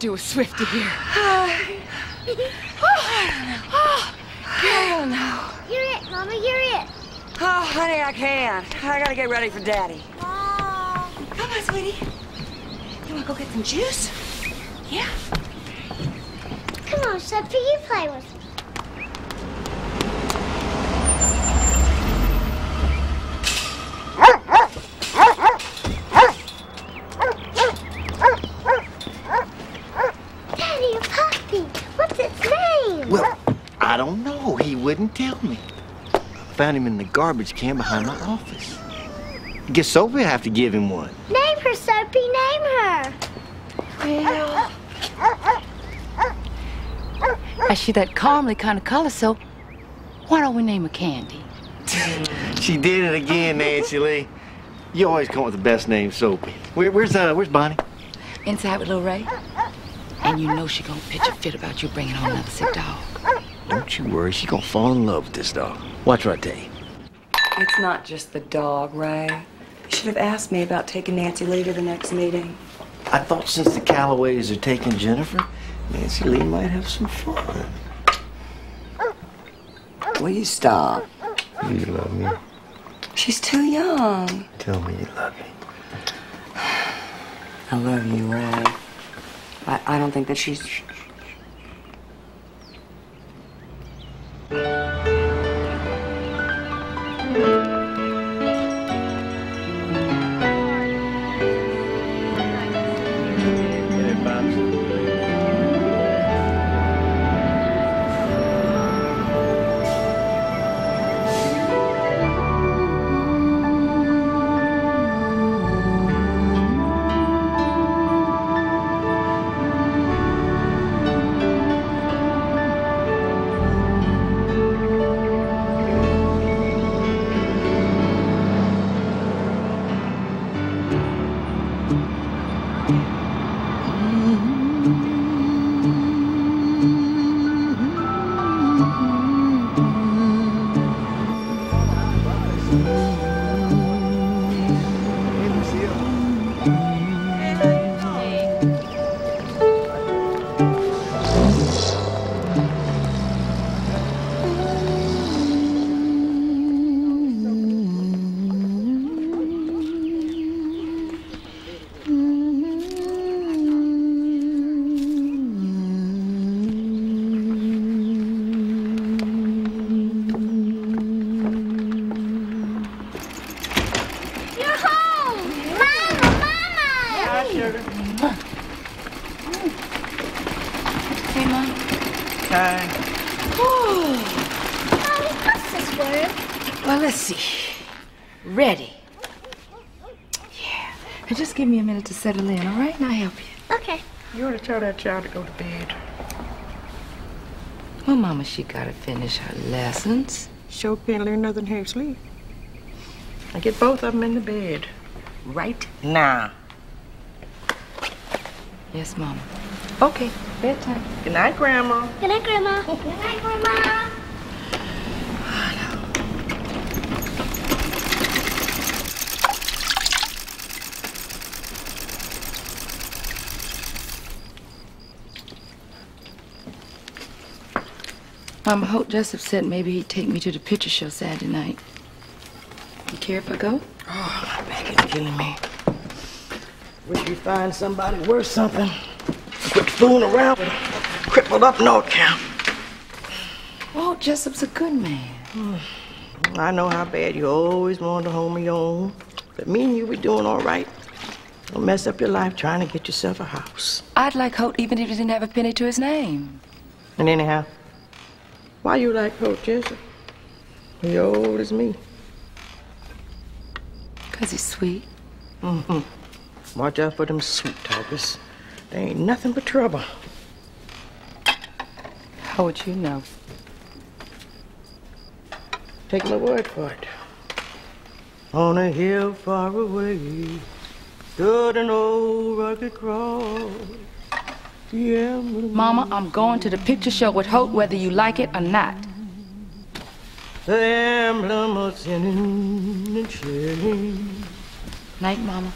What we gonna do with Swifty here? Oh, oh, hell no. You're it, Mama. You're it. Oh, honey, I can't. I gotta get ready for Daddy. Oh. Come on, sweetie. You wanna go get some juice? Yeah. Come on, Sophie. You play with me. Daddy, a puppy. What's its name? Well, I don't know. He wouldn't tell me. I found him in the garbage can behind my office. Guess Sophie will have to give him one. Name her, Sophie. Name her. Well, I see that calmly kind of color, so why don't we name her Candy? She did it again, Nancy Lee. You always come up with the best name, Sophie. Where, where's uh, where's Bonnie? Inside with Lil Ray? And you know she gonna pitch a fit about you bringing home another sick dog. Don't you worry, she gonna fall in love with this dog. Watch what I tell you. It's not just the dog, Ray. You should have asked me about taking Nancy Lee to the next meeting. I thought since the Callaways are taking Jennifer, Nancy Lee might have some fun. Please stop. You love me. She's too young. Tell me you love me. I love you, Ray. I, I don't think that she's. Settle in, all right? And I'll help you. Okay. You ought to tell that child to go to bed. Well, Mama, she gotta finish her lessons. Sure can't learn nothing here sleep. I get both of them in the bed. Right now. Yes, Mama. Okay, bedtime. Good night, Grandma. Good night, Grandma. Good night, Grandma. Mama, Holt Jessup said maybe he'd take me to the picture show Saturday night. You care if I go? Oh, my back is killing me. Wish you'd find somebody worth something. Quit fooling around with a crippled up North-Count. Holt Jessup's a good man. Hmm. I know how bad you always wanted a home of your own. But me and you be doing all right. Don't mess up your life trying to get yourself a house. I'd like Holt even if he didn't have a penny to his name. And anyhow, why you like Coach Jessup? He old as me. Because he's sweet. Mm-hmm. Watch out for them sweet talkers. They ain't nothing but trouble. How would you know? Take my word for it. On a hill far away, stood an old rugged cross. The emblem, Mama, I'm going to the picture show with Holt whether you like it or not. the emblem of sinning and shame. Night, Mama.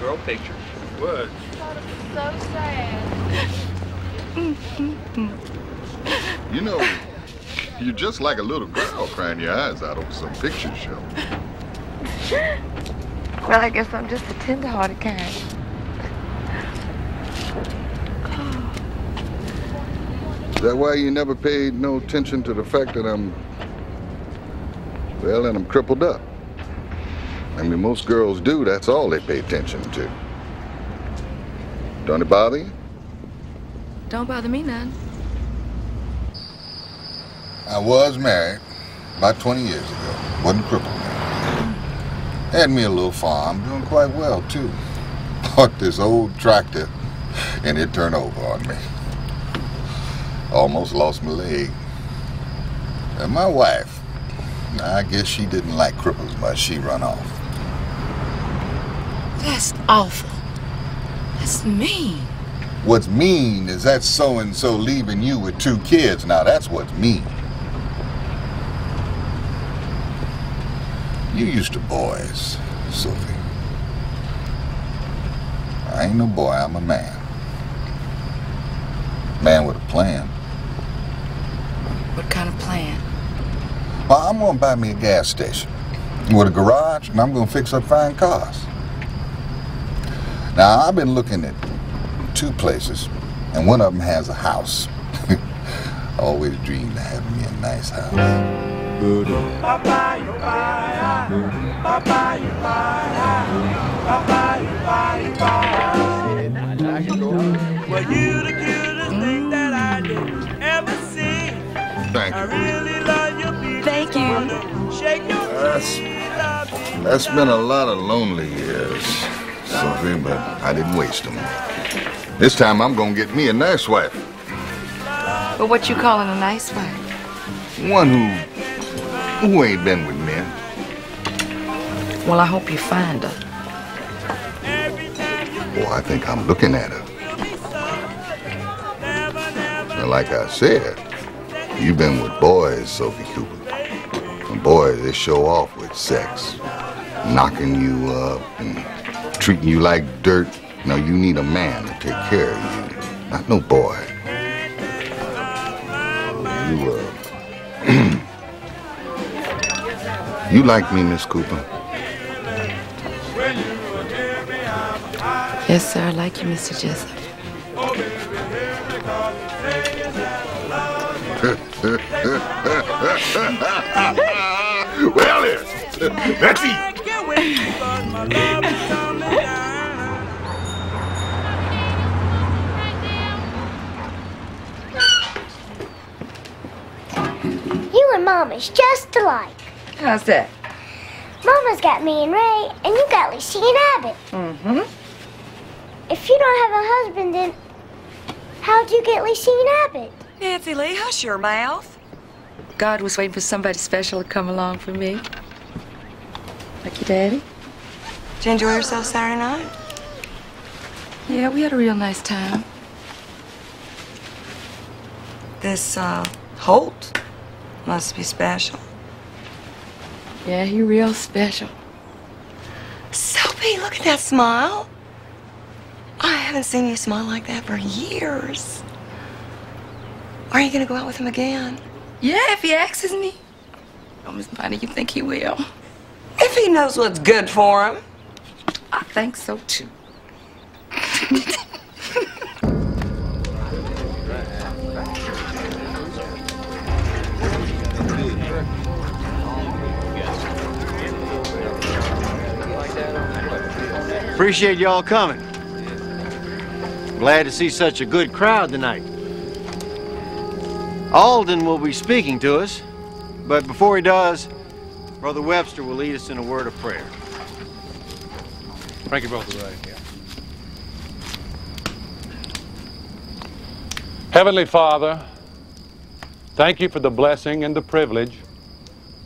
Girl picture. What? So sad. You know, you're just like a little girl crying your eyes out over some picture show. Well, I guess I'm just a tender-hearted kind. Is that why you never paid no attention to the fact that I'm, well, and I'm crippled up? I mean, most girls do. That's all they pay attention to. Don't it bother you? Don't bother me none. I was married about 20 years ago. Wasn't crippled then. Had me a little farm, doing quite well too. Bought this old tractor and it turned over on me. Almost lost my leg. And my wife, I guess she didn't like cripples much. She run off. That's awful. That's mean. What's mean is that so and so leaving you with two kids. Now that's what's mean. You used to boys, Sophie. I ain't no boy, I'm a man. Man with a plan. What kind of plan? Well, I'm gonna buy me a gas station with a garage, and I'm gonna fix up fine cars. Now, I've been looking at two places, and one of them has a house. Always dreamed of having me a nice house. Well, you the cutest thing that I did ever see. Thank I you. really love your people. Thank you. Shake your That's, that's been a lot of lonely years, Sophie, but I didn't waste them. This time I'm gonna get me a nice wife. But what you calling a nice wife? One who, who ain't been with men. Well, I hope you find her. Well, I think I'm looking at her. And like I said, you've been with boys, Sophie Cooper. And boys, they show off with sex, knocking you up and treating you like dirt. Now you need a man to take care of you, not no boy. You, uh, you like me, Miss Cooper? Yes, sir. I like you, Mr. Jessup. well, then, let's eat. I can't wait because my love is coming down. You and Mama's just alike. How's that? Mama's got me and Ray, and you got Lucy and Abbott. Mm-hmm. If you don't have a husband, then how'd you get Lucy and Abbott? Nancy Lee, hush your mouth. God was waiting for somebody special to come along for me. Like your daddy? Did you enjoy yourself Saturday night? Yeah, we had a real nice time. This, uh, Holt must be special. Yeah, he real special. Sophie, look at that smile. I haven't seen you smile like that for years. Are you gonna go out with him again? Yeah, if he asks me. Oh, Miss Bonnie, you think he will? If he knows what's good for him. I think so too. Appreciate y'all coming. Glad to see such a good crowd tonight. Alden will be speaking to us, but before he does, Brother Webster will lead us in a word of prayer. Thank you, Brother Ray. Heavenly Father, thank you for the blessing and the privilege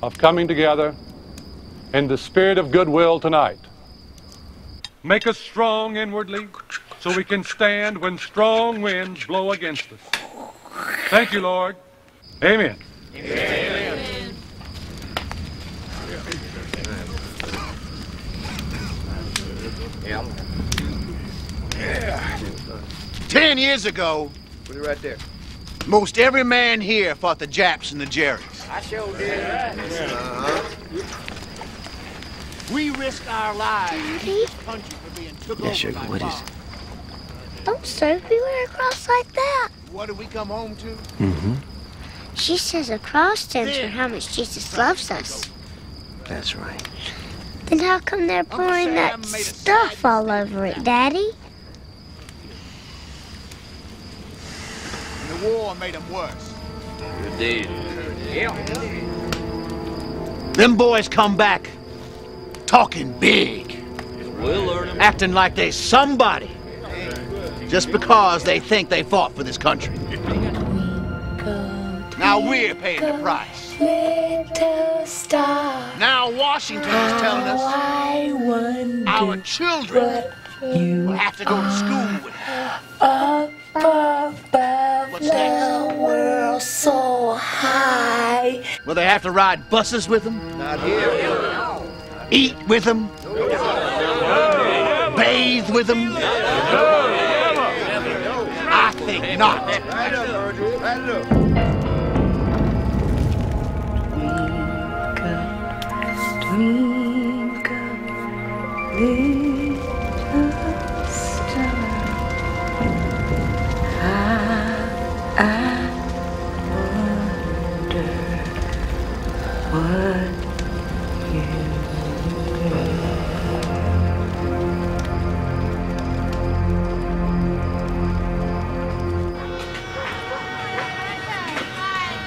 of coming together in the spirit of goodwill tonight. Make us strong inwardly so we can stand when strong winds blow against us. Thank you, Lord. Amen. Amen. Ten years ago, Put it right there. most every man here fought the Japs and the Jerrys. I sure did. Uh-huh. We risked our lives Daddy? in this country for being took Yeah, over sugar, by what is Bob. Don't serve me with a cross like that. What did we come home to? Mm-hmm. She says a cross stands for how much Jesus loves us. That's right. Then how come they're pouring that Sam made a stuff all over it, Daddy? The war made them worse. Indeed. Them boys come back talking big, We'll learn him. acting like they somebody, just because they think they fought for this country. Now we're paying the price. Now Washington is telling us our children will have to go to school with him. What's next? world so high. Will they have to ride buses with them? Not here. Eat with them? Bathe with them? I think not. Up, Marjorie. Right up.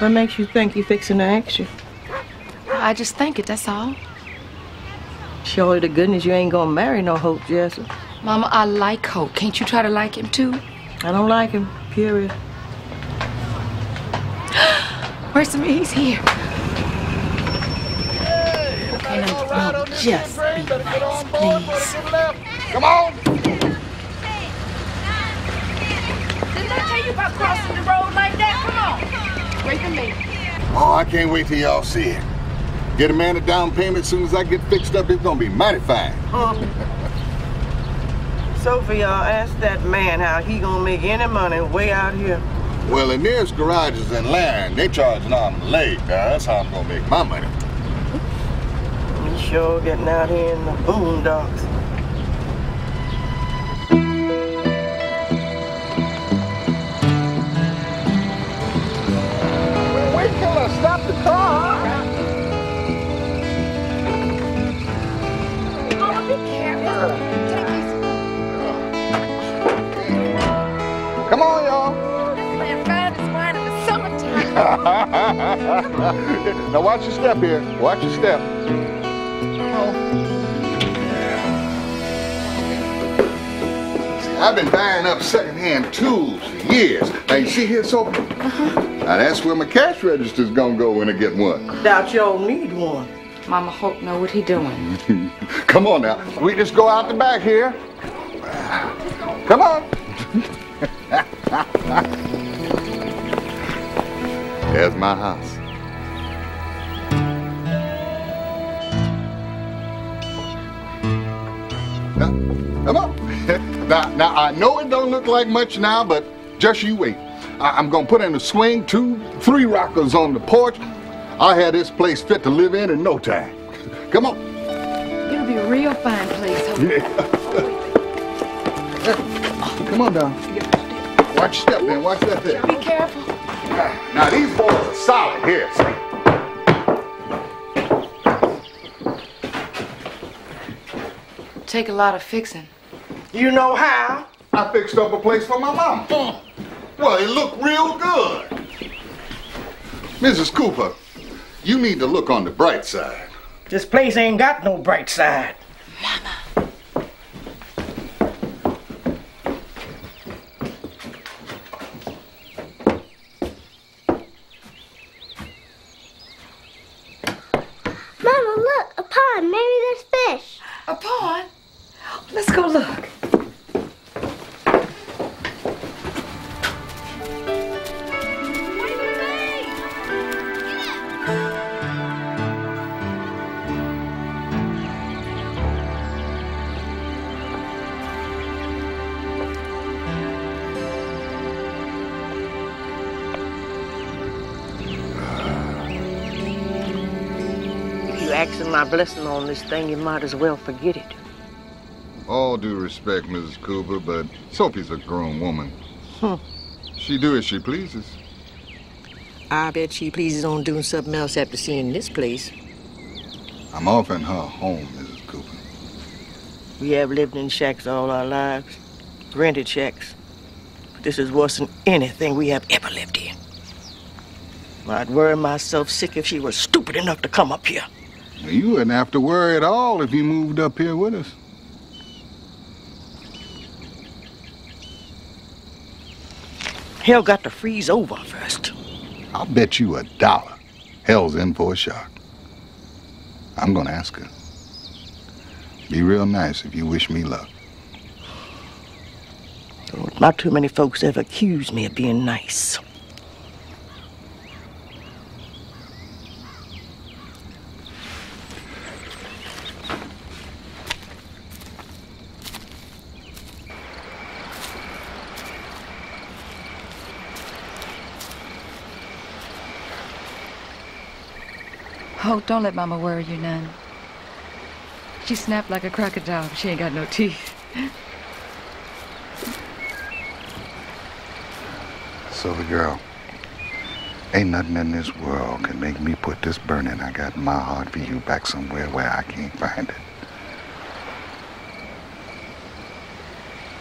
What makes you think you fixing to ask you? I just think it, that's all. Surely to goodness you ain't gonna marry no Holt Jessup. Mama, I like Holt. Can't you try to like him too? I don't like him, period. Where's the He's here. Okay, now, no, just be nice, please. Come on! Didn't I tell you about crossing the road like that? Come on. For me. Oh, I can't wait till y'all see it. Get a man a down payment as soon as I get fixed up. It's gonna be mighty fine. Um, Sophie, y'all ask that man how he gonna make any money way out here. Well, the nearest garage is in Laren. They charge an arm and leg. Now, that's how I'm gonna make my money. You sure getting out here in the boondocks. Wait till I stop the car. Mama, be careful. Come on, y'all. playing fine as wine in the summertime. now watch your step here. Watch your step. Come See, I've been buying up secondhand tools for years. Now you see here, Sophie? Uh-huh. Now that's where my cash register's gonna go when I get one. Doubt y'all need one. Mama Holt know what he doing. Come on now. We just go out the back here. Come on. There's my house. Now, come on. now, now, I know it don't look like much now, but just you wait. I- I'm gonna put in a swing, two, three rockers on the porch. I had this place fit to live in in no time. Come on. It'll be a real fine place. Holt. Yeah. Come on down. Watch your step, man. Watch that there. Be careful. Now these boys are solid here. See? Take a lot of fixing. You know how? I fixed up a place for my mom. Well, it looked real good. Mrs. Cooper, you need to look on the bright side. This place ain't got no bright side. Mama, my blessing on this thing, you might as well forget it. All due respect, Mrs. Cooper, but Sophie's a grown woman. Hmm. She do as she pleases. I bet she pleases on doing something else after seeing this place. I'm offering her a home, Mrs. Cooper. We have lived in shacks all our lives, rented shacks. But this is worse than anything we have ever lived in. I'd worry myself sick if she was stupid enough to come up here. You wouldn't have to worry at all if you moved up here with us. Hell got to freeze over first. I'll bet you a dollar. Hell's in for a shock. I'm gonna ask her. Be real nice if you wish me luck. Not too many folks ever accuse me of being nice. Oh, don't let Mama worry you none. She snapped like a crocodile, she ain't got no teeth. Silver girl, ain't nothing in this world can make me put this burning I got in my heart for you back somewhere where I can't find it.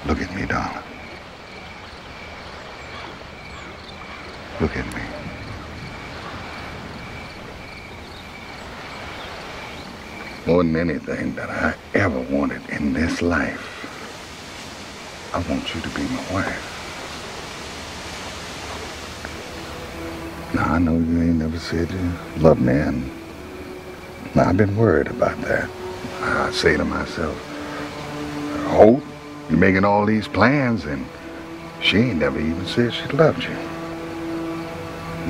Look at me, darling. Look at me. More than anything that I ever wanted in this life, I want you to be my wife. Now, I know you ain't never said you love me, and I've been worried about that. I say to myself, Holt, you're making all these plans, and she ain't never even said she loved you.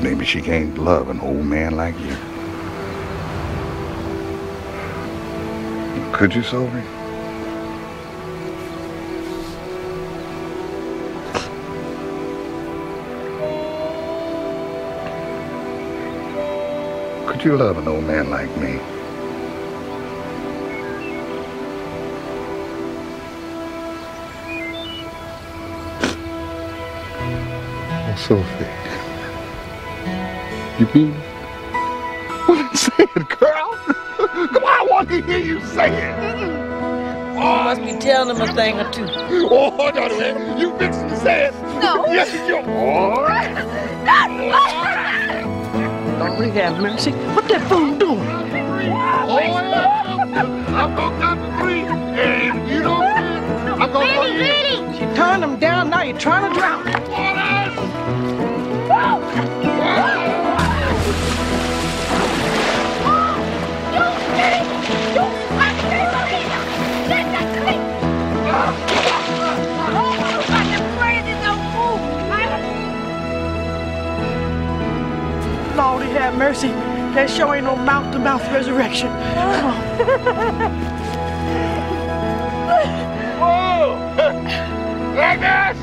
Maybe she can't love an old man like you. Could you, Sophie? Could you love an old man like me? Sophie. You mean? Well, say it, girl. Come I want to hear you say it. You must be telling them a thing or two. Oh, hold on a minute. You fixing to say it? No. Yes, you. All right. Lord have mercy. What that fool doing? Oh, yeah. I'm going to count to three. And you don't I'm going to tell you. She turned him down, now you're trying to drown him. Lordy have mercy. That sure ain't no mouth-to-mouth resurrection. Come on. Whoa! Agnes!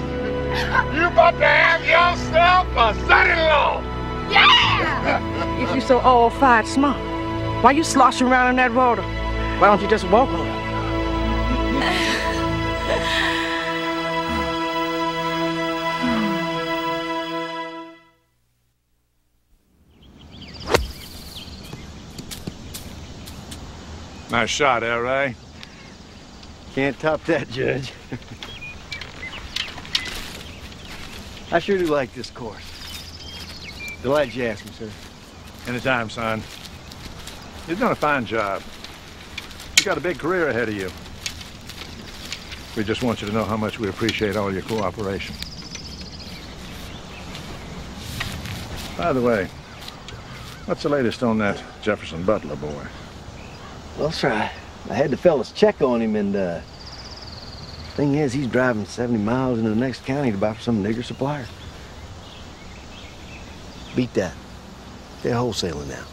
You about to have yourself a son-in-law. Yeah! If you so all fired smart, why you sloshing around in that water? Why don't you just walk on it? Nice shot, Ray? Can't top that, Judge. I sure do like this course. Delighted you asked me, sir. Anytime, son. You've done a fine job. You've got a big career ahead of you. We just want you to know how much we appreciate all your cooperation. By the way, what's the latest on that Jefferson Butler boy? Well, that's right. I had the fellas check on him, and uh, thing is, he's driving 70 miles into the next county to buy for some nigger supplier. Beat that. They're wholesaling now.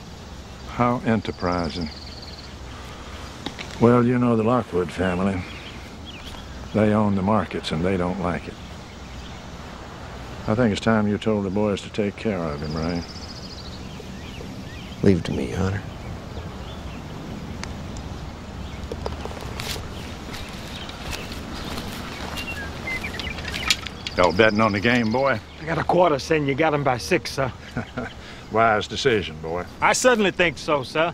How enterprising. Well, you know the Lockwood family. They own the markets, and they don't like it. I think it's time you told the boys to take care of him, Ray. Leave it to me, Hunter. Y'all betting on the game, boy? I got a quarter saying you got him by six, sir. Wise decision, boy. I certainly think so, sir.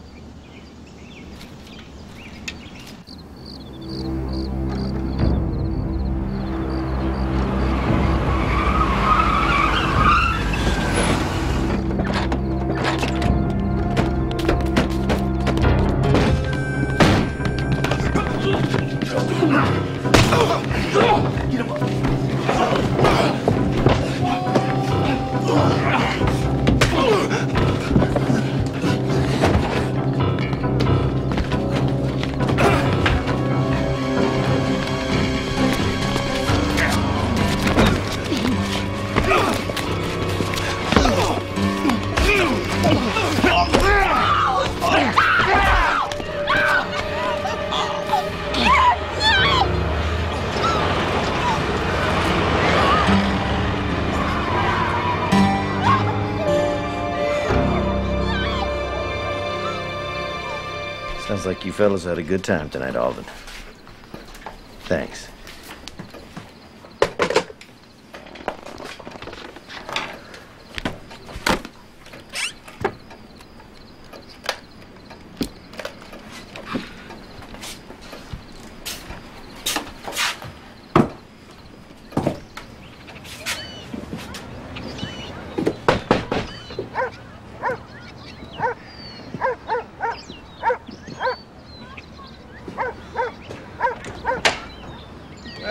Sounds like you fellas had a good time tonight, Alden. Thanks.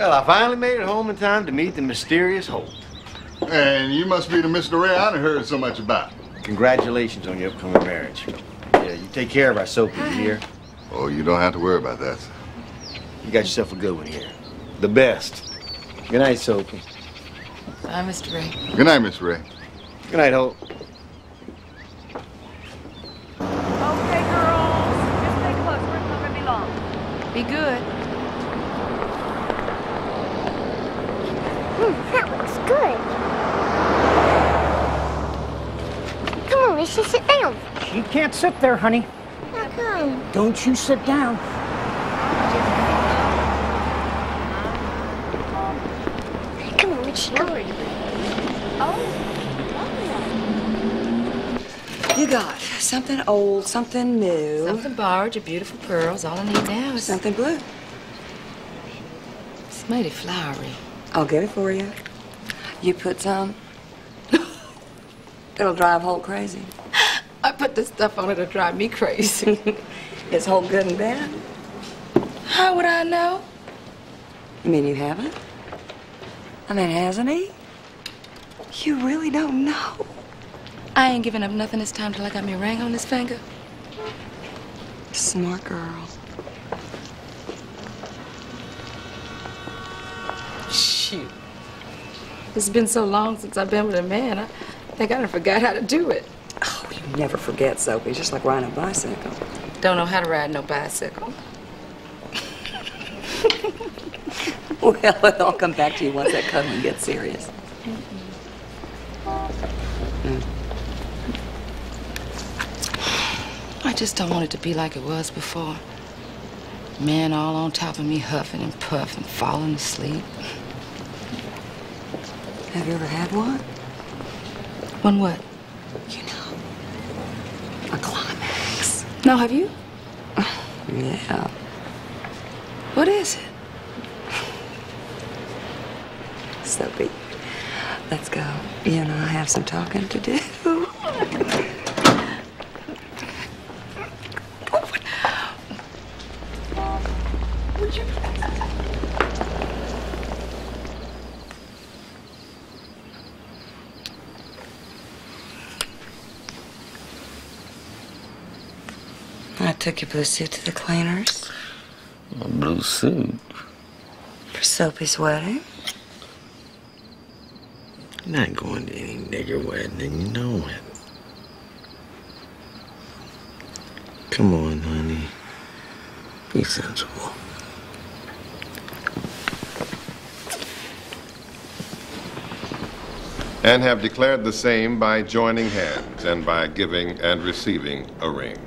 Well, I finally made it home in time to meet the mysterious Holt. And you must be the Mr. Ray I done heard so much about. Congratulations on your upcoming marriage. Yeah, you take care of our Soapy here. Oh, you don't have to worry about that. You got yourself a good one here. The best. Good night, Soapy. Bye, Mr. Ray. Good night, Miss Ray. Good night, Holt. Okay, girls. Just stay close. We're not gonna be long. Be good. Hmm, that looks good. Come on, Alicia, sit down. She can't sit there, honey. How come? Don't you sit down. Come on, Alicia, come on. You got something old, something new. Something borrowed, your beautiful pearls. All I need now is something blue. It's mighty flowery. I'll get it for you. You put some. It'll drive Holt crazy. I stuff on it to drive me crazy. Is Holt good and bad? How would I know? You mean you haven't? I mean, hasn't he? You really don't know. I ain't giving up nothing this time till I got me a ring on this finger. Smart girl. Shoot. It's been so long since I've been with a man, I think I done forgot how to do it. Never forget, Sophie. Just like riding a bicycle. Don't know how to ride no bicycle. Well, I'll come back to you once that cuddling gets serious. Mm. I just don't want it to be like it was before. Man all on top of me, huffing and puffing, falling asleep. Have you ever had one? One what? You know. No, have you? Yeah. What is it? Soapy, let's go. You and I have some talking to do. I took your blue suit to the cleaners My blue suit. for Soapy's wedding. Not going to any nigger wedding, and you know it. Come on, honey. Be sensible. and have declared the same by joining hands and by giving and receiving a ring.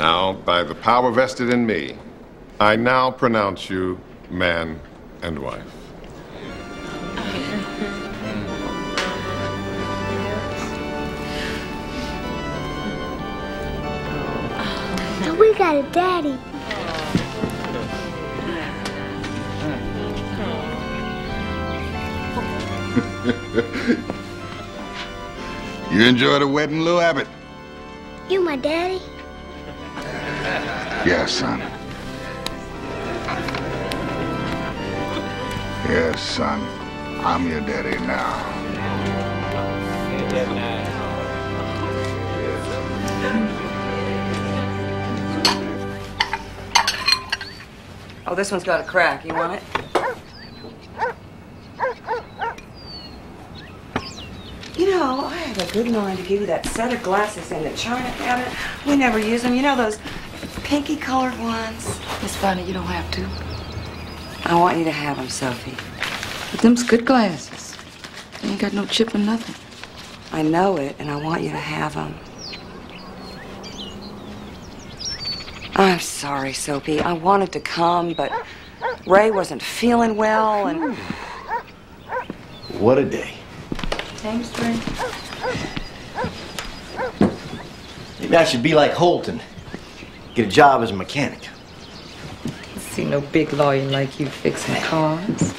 And now, by the power vested in me, I now pronounce you man and wife. Now we got a daddy. You enjoyed the wedding, Lou Abbott? You my daddy? Yes, son. Yes, son. I'm your daddy now. Oh, this one's got a crack. You want it? You know, I have a good mind to give you that set of glasses in the china cabinet. We never use them. You know those pinky colored ones? Miss Bonnie, you don't have to. I want you to have them, Sophie. But them's good glasses. They ain't got no chip or nothing. I know it, and I want you to have them. I'm sorry, Soapy. I wanted to come, but Ray wasn't feeling well, and... What a day. Thanks, Ray. Maybe I should be like Holton. Get a job as a mechanic. I See no big lawyer like you fixing cars.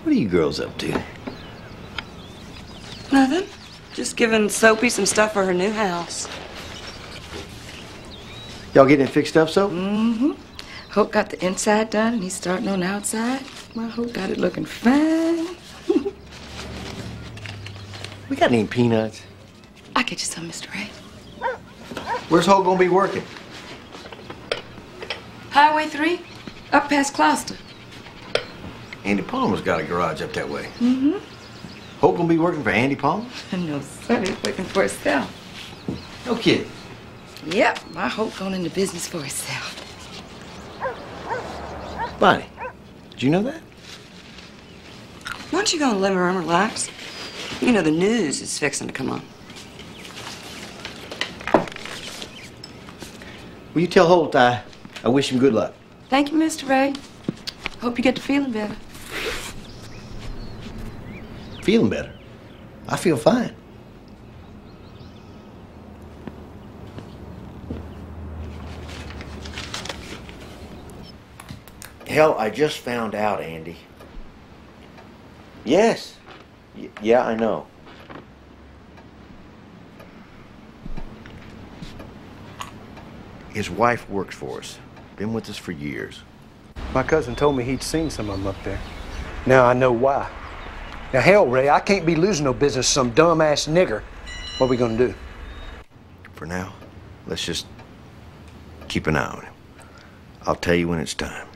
What are you girls up to? Nothing. Just giving Soapy some stuff for her new house. Y'all getting it fixed up, so? Mm-hmm. Holt got the inside done, and he's starting on the outside. Well, Holt got it looking fine. We got any peanuts? I'll get you some, Mr. Ray. Where's Holt gonna be working? Highway 3, up past Gloucester. Andy Palmer's got a garage up that way. Mm-hmm. Holt gonna be working for Andy Palmer? no, sir. He's working for himself. No kid. Yep, my Holt going into business for himself. Bonnie, did you know that? Why don't you go in the living room and relax? You know the news is fixing to come on. Will you tell Holt I, I wish him good luck? Thank you, Mr. Ray. Hope you get to feeling better. Feeling better. I feel fine. Hell, I just found out, Andy. Yes. Y- yeah, I know. His wife works for us. Been with us for years. My cousin told me he'd seen some of them up there. Now I know why. Now, hell, Ray, I can't be losing no business to some dumbass nigger. What are we gonna do? For now, let's just keep an eye on him. I'll tell you when it's time.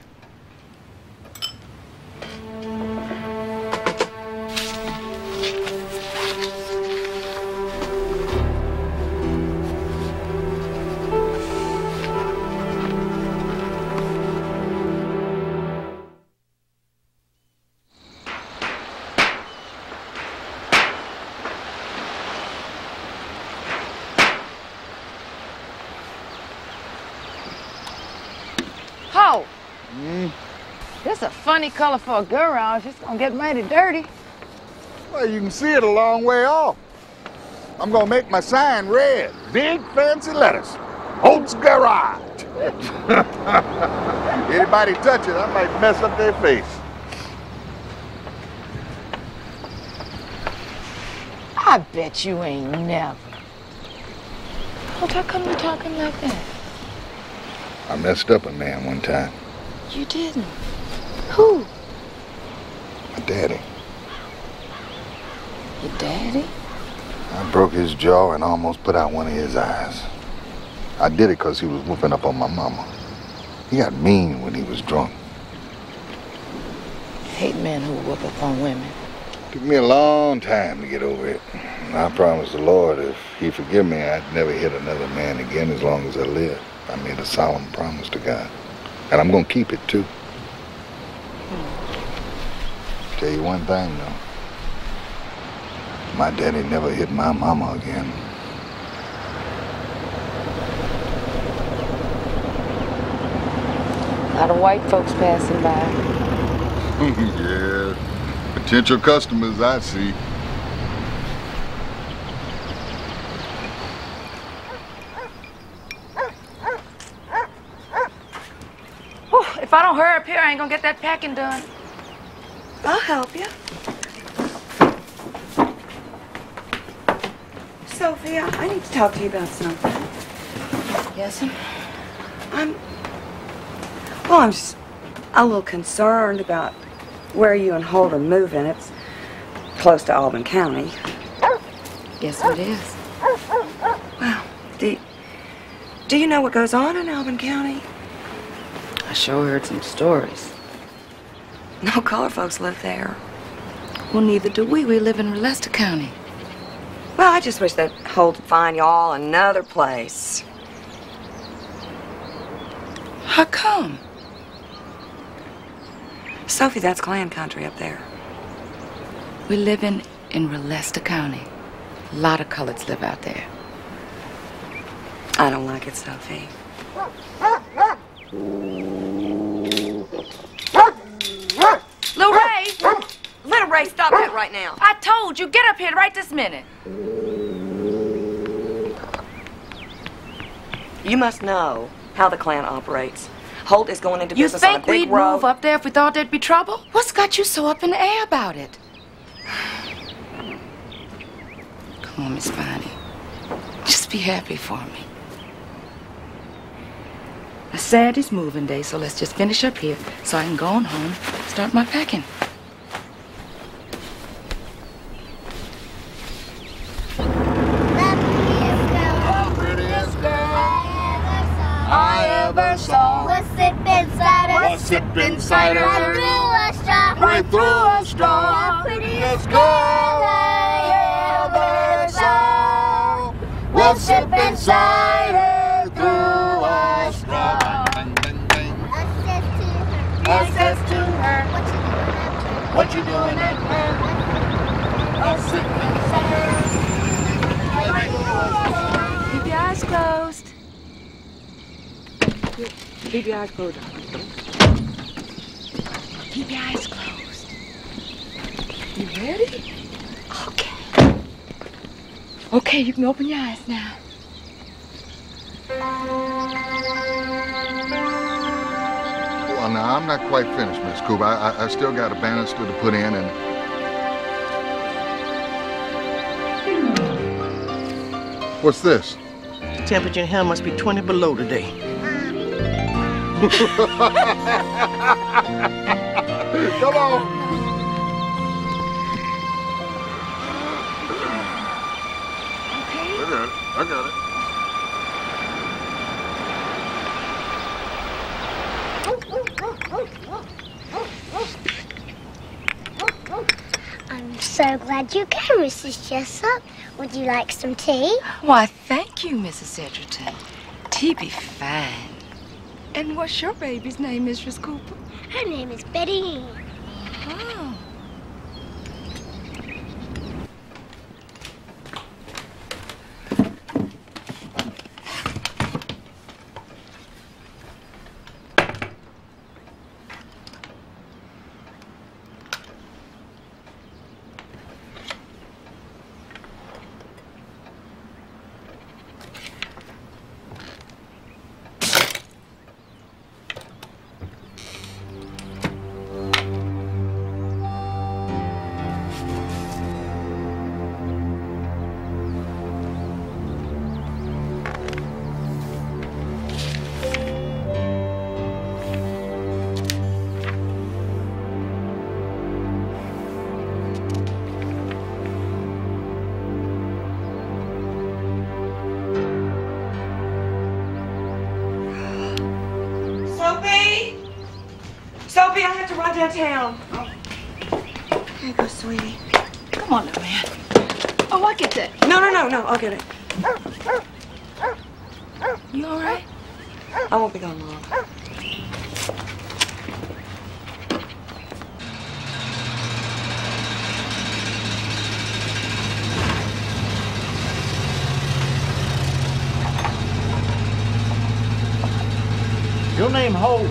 Funny color for a garage. It's gonna get mighty dirty. Well, you can see it a long way off. I'm gonna make my sign red. Big fancy letters. Holt's Garage. Anybody touch it, I might mess up their face. I bet you ain't never. Holt, how come you talking like that? I messed up a man one time. You didn't. Who? My daddy. Your daddy? I broke his jaw and almost put out one of his eyes. I did it 'cause he was whooping up on my mama. He got mean when he was drunk. Hate men who whoop up on women. Took me a long time to get over it. And I promised the Lord if he forgive me, I'd never hit another man again as long as I live. I made a solemn promise to God. And I'm gonna keep it too. Tell you one thing though. My daddy never hit my mama again. A lot of white folks passing by. yeah. Potential customers I see. Whew, if I don't hurry up here, I ain't gonna get that packing done. I'll help you. Sophia, I need to talk to you about something. Yes? I'm. Well, I'm just a little concerned about where you and Holt are moving. It's close to Albin County. Yes, it is. Well, do, do you know what goes on in Albin County? I sure heard some stories. No color folks live there. Well, neither do we. We live in Leicester County. Well, I just wish that Holt would find y'all another place. How come? Sophie, that's Klan country up there. We live in in Leicester County. A lot of coloreds live out there. I don't like it, Sophie. Lil Ray! Little Ray, stop that right now. I told you, get up here right this minute. You must know how the Klan operates. Holt is going into You business on a think we'd move up there if we thought there'd be trouble? What's got you so up in the air about it? Come on, Miss Bonnie. Just be happy for me. Saturday's moving day, so let's just finish up here so I can go on home, and start my packing. Through a straw. Right through a straw. Prettiest girl I ever saw. What's it inside her through a straw? I says to her, What you doing at home? What's it inside her? Keep your eyes closed. Keep your eyes closed. Keep your eyes closed. You ready? Okay. Okay, you can open your eyes now. Well, now, I'm not quite finished, Miss Cooper. I, I, I still got a banister to put in, and what's this? The temperature in hell must be 20 below today. Come on. I got it. I got it. I'm so glad you came, Mrs. Jessup. Would you like some tea? Why, thank you, Mrs. Edgerton. Tea be fine. And what's your baby's name, Mrs. Cooper? Her name is Betty Ann. Oh. Downtown. Here you go, sweetie. Come on, little man. Oh, I get that. No, no, no, no. I'll get it. You all right? I won't be gone long. Your name Hope.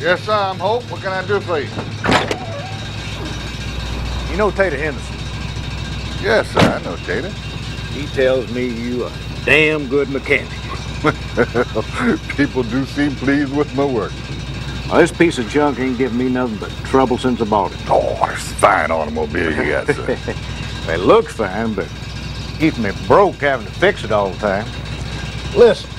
Yes, sir, I'm Hope. What can I do for you? You know Tater Henderson. Yes, sir, I know Tater. He tells me you a damn good mechanic. People do seem pleased with my work. Well, this piece of junk ain't given me nothing but trouble since I bought it. Oh, it's a fine automobile you got, sir. it looks fine, but keeps me broke having to fix it all the time. Listen.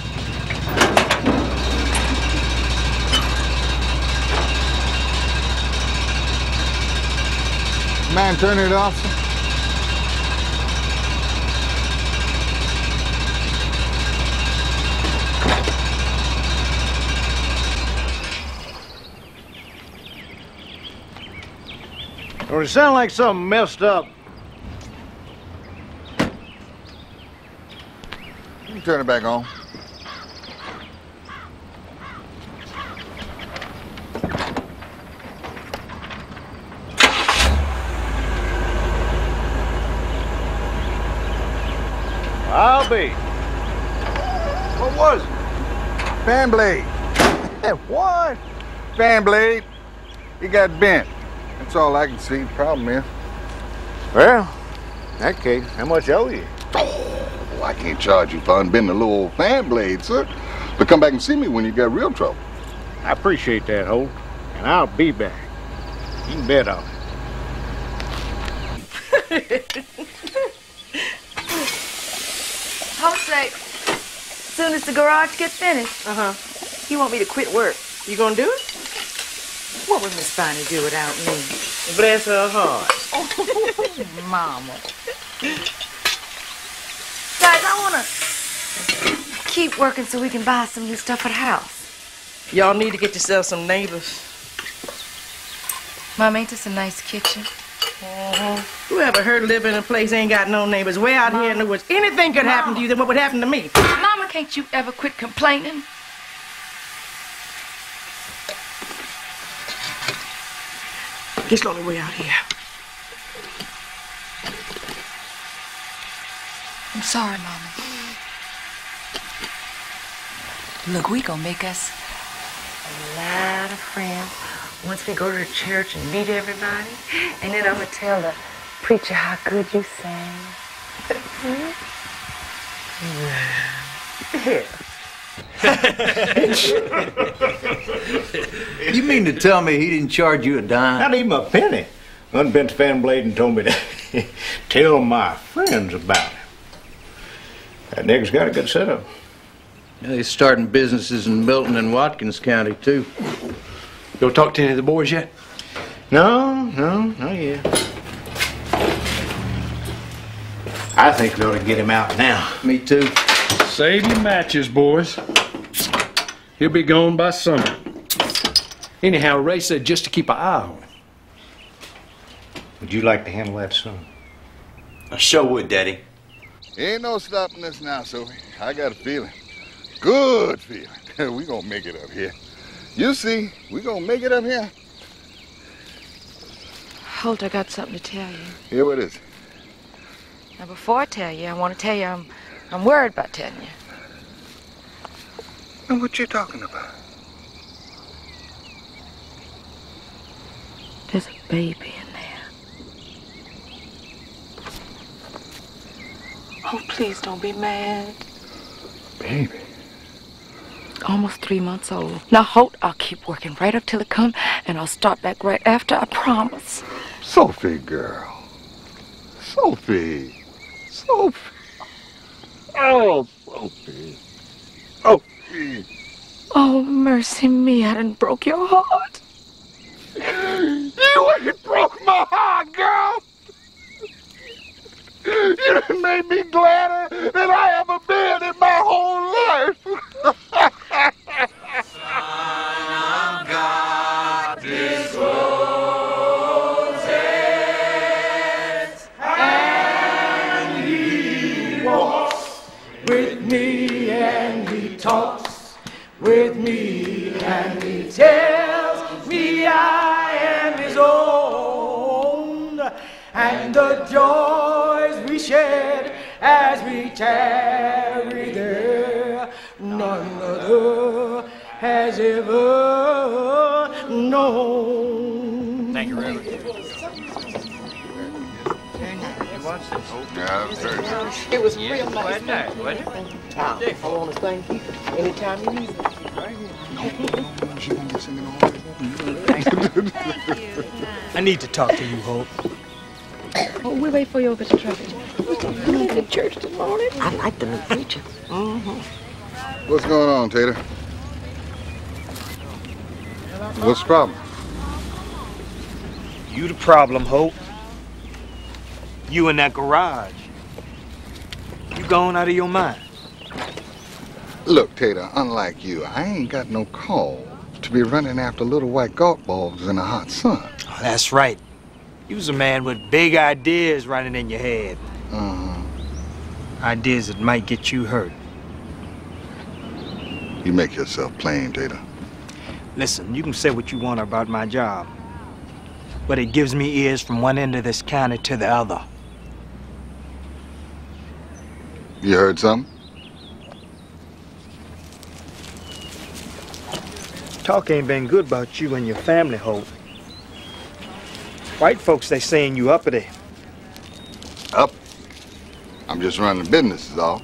Man, turn it off. Or it sound like something messed up. You turn it back on. I'll be. What was it? Fan blade. what? Fan blade. It got bent. That's all I can see. The problem is. Well, in that case, how much owe you? Oh, I can't charge you for unbending a little old fan blade, sir. But come back and see me when you got real trouble. I appreciate that, Holt. And I'll be back. You can bet on it. soon as the garage gets finished. Uh huh. You want me to quit work? You gonna do it? What would Miss Bonnie do without me? Bless her heart. Oh, Mama. Guys, I want to keep working so we can buy some new stuff for the house. Y'all need to get yourself some neighbors. Mom, ain't this a nice kitchen? Uh-huh. Who ever heard living in a place ain't got no neighbors? Way out here in the woods. Anything could happen to you, then what would happen to me? Mama, can't you ever quit complaining? It's the only way out here. I'm sorry, Mama. Look, we gonna make us a lot of friends once we go to the church and meet everybody. And then I'm gonna tell the preacher how good you sang. Yeah. You mean to tell me he didn't charge you a dime? Not even a penny. Unbent fan blade and told me to tell my friends about it. That nigga's got a good setup. Yeah, he's starting businesses in Milton and Watkins County, too. Go talk to any of the boys yet? No, no, not yet. I think we ought to get him out now. Me too. Save your matches, boys. He'll be gone by summer. Anyhow, Ray said just to keep an eye on him. Would you like to handle that, son? I sure would, Daddy. Ain't no stopping us now, Sophie. I got a feeling. Good feeling. we gonna make it up here. You see, we gonna make it up here. Holt, I got something to tell you. Here what is it? Now, before I tell you, I want to tell you I'm, I'm worried about telling you. And what you talking about? There's a baby in there. Oh, please don't be mad. Baby. Almost three months old. Now, Holt, I'll keep working right up till it comes, and I'll start back right after, I promise. Sophie, girl. Sophie. Sophie. Oh, oh Sophie. Oh, Sophie. Oh, oh, mercy me, I didn't broke your heart. You ain't broke my heart, girl. You made me gladder than I ever been in my whole life. tarry there. None other has ever known. Thank you, Reverend. Yeah, that was very nice. It was Yeah, real nice. wasn't it? Wasn't it? Tom, I want to thank you anytime you need me. I need to talk to you, Hope. Oh, we wait for you over to traffic. Come to church this morning. I like the new preacher. Mm-hmm. What's going on, Tater? What's the problem? You the problem, Hope. You in that garage. You going out of your mind. Look, Tater, unlike you, I ain't got no call to be running after little white golf balls in the hot sun. Oh, that's right. You was a man with big ideas running in your head. Uh-huh. Ideas that might get you hurt. You make yourself plain, Tater. Listen, you can say what you want about my job, but it gives me ears from one end of this county to the other. You heard something? Talk ain't been good about you and your family, Hope. White folks, they saying you uppity. Up. I'm just running business, is all.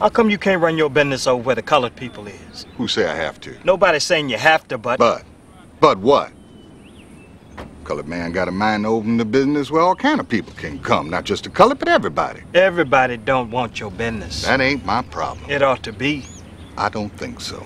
How come you can't run your business over where the colored people is? Who say I have to? Nobody's saying you have to, but... But, but what? Colored man got a mind to open the business where all kind of people can come, not just the colored, but everybody. Everybody don't want your business. That ain't my problem. It ought to be. I don't think so.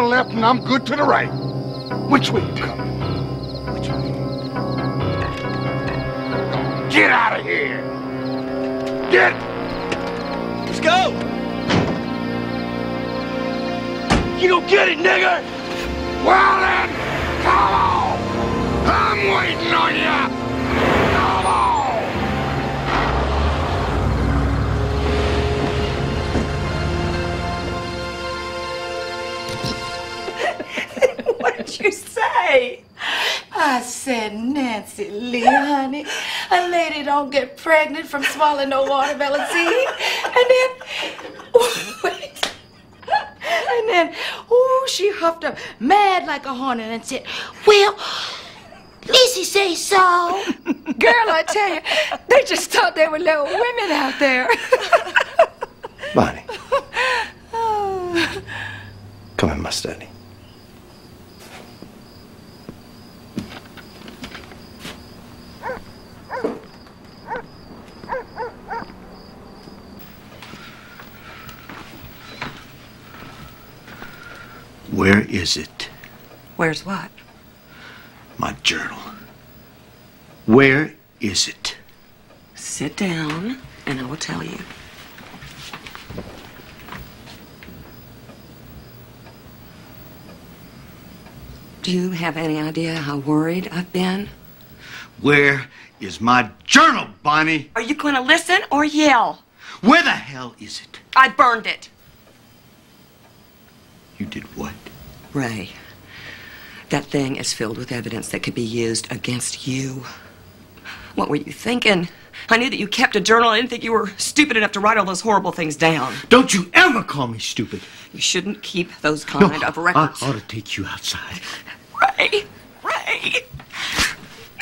The left and I'm good to the right. Which way you coming? Which way? Get out of here! Get! Let's go! You don't get it, nigger! Well then, come on! I'm waiting on you! Said, Nancy Lee, honey, a lady don't get pregnant from swallowing no watermelon seed. And then. And then, ooh, she huffed up mad like a hornet and said, Well, Lizzie say so. Girl, I tell you, they just thought they were little women out there. Bonnie, oh. come in my study. Where is it? Where's what? My journal. Where is it? Sit down, and I will tell you. Do you have any idea how worried I've been? Where is my journal, Bonnie? Are you going to listen or yell? Where the hell is it? I burned it. You did what? Ray, that thing is filled with evidence that could be used against you. What were you thinking? I knew that you kept a journal. I didn't think you were stupid enough to write all those horrible things down. Don't you ever call me stupid. You shouldn't keep those kind of records. I ought to take you outside. Ray, Ray,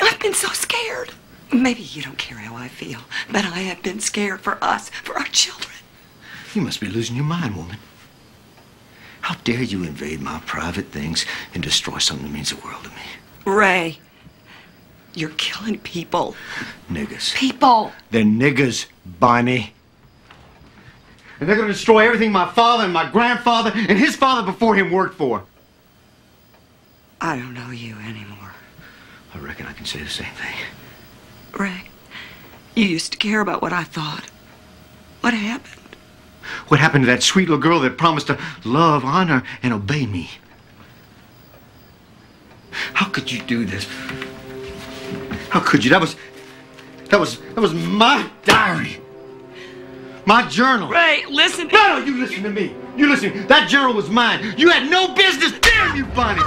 I've been so scared. Maybe you don't care how I feel, but I have been scared for us, for our children. You must be losing your mind, woman. How dare you invade my private things and destroy something that means the world to me? Ray, you're killing people. Niggas. People. They're niggers, Bonnie. And they're gonna destroy everything my father and my grandfather and his father before him worked for. I don't know you anymore. I reckon I can say the same thing. Ray, you used to care about what I thought. What happened? What happened to that sweet little girl that promised to love, honor, and obey me? How could you do this? How could you? That was. That was. That was my diary. My journal. Ray, listen. No, no, you listen to me. You listen. That journal was mine. You had no business. Damn you, Bonnie.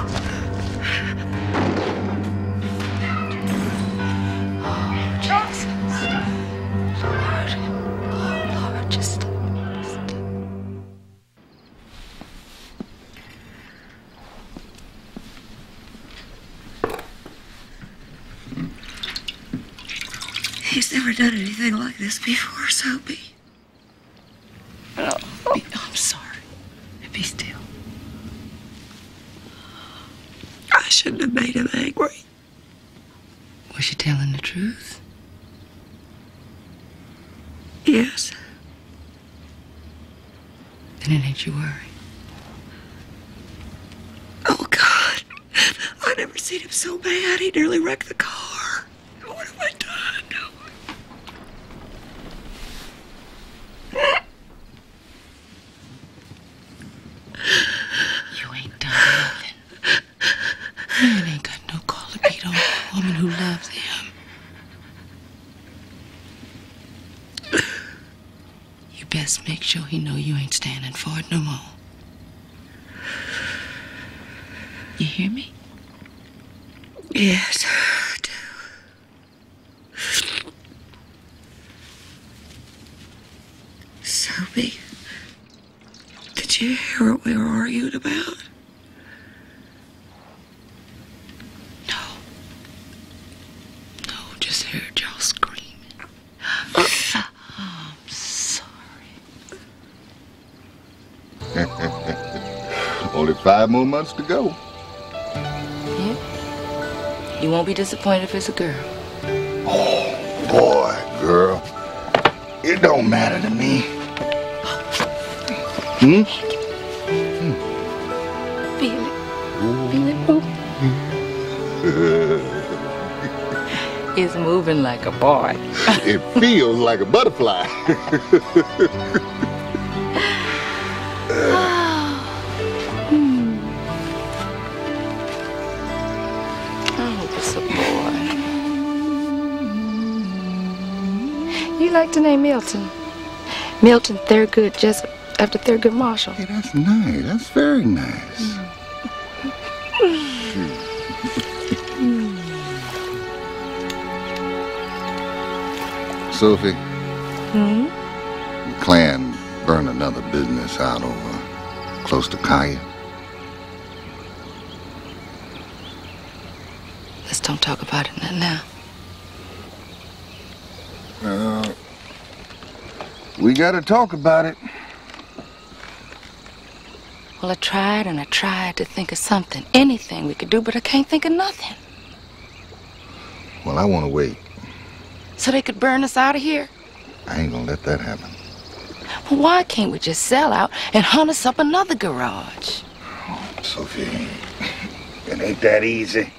Never done anything like this before, Soapy. Oh, I'm sorry. Be still. I shouldn't have made him angry. Was she telling the truth? Yes. Then it ain't you worry. Oh, God. I never seen him so bad. He nearly wrecked the car. What have I done? You ain't done nothing. Man ain't got no call to beat on a woman who loves him. You best make sure he know you ain't standing for it no more. You hear me? Yes. Soapy, did you hear what we were arguing about? No, No, just heard y'all screaming. I'm sorry. Only five more months to go. Yeah. You won't be disappointed if it's a girl. Oh, boy, girl, it don't matter to me. Hmm? Feel it. Feel it move. It's moving like a boy. it feels like a butterfly. I hope it's a boy. You like the name Milton? Milton Thurgood Jessup after Thurgood Marshall. Hey, that's nice. That's very nice. Sophie, Hmm? the Klan burned another business out over close to Kaya. Let's don't talk about it now. Uh, we gotta talk about it. Well, I tried and I tried to think of something, anything we could do, but I can't think of nothing. Well, I want to wait. So they could burn us out of here? I ain't gonna let that happen. Well, why can't we just sell out and hunt us up another garage? Oh, Sophie, it ain't that easy.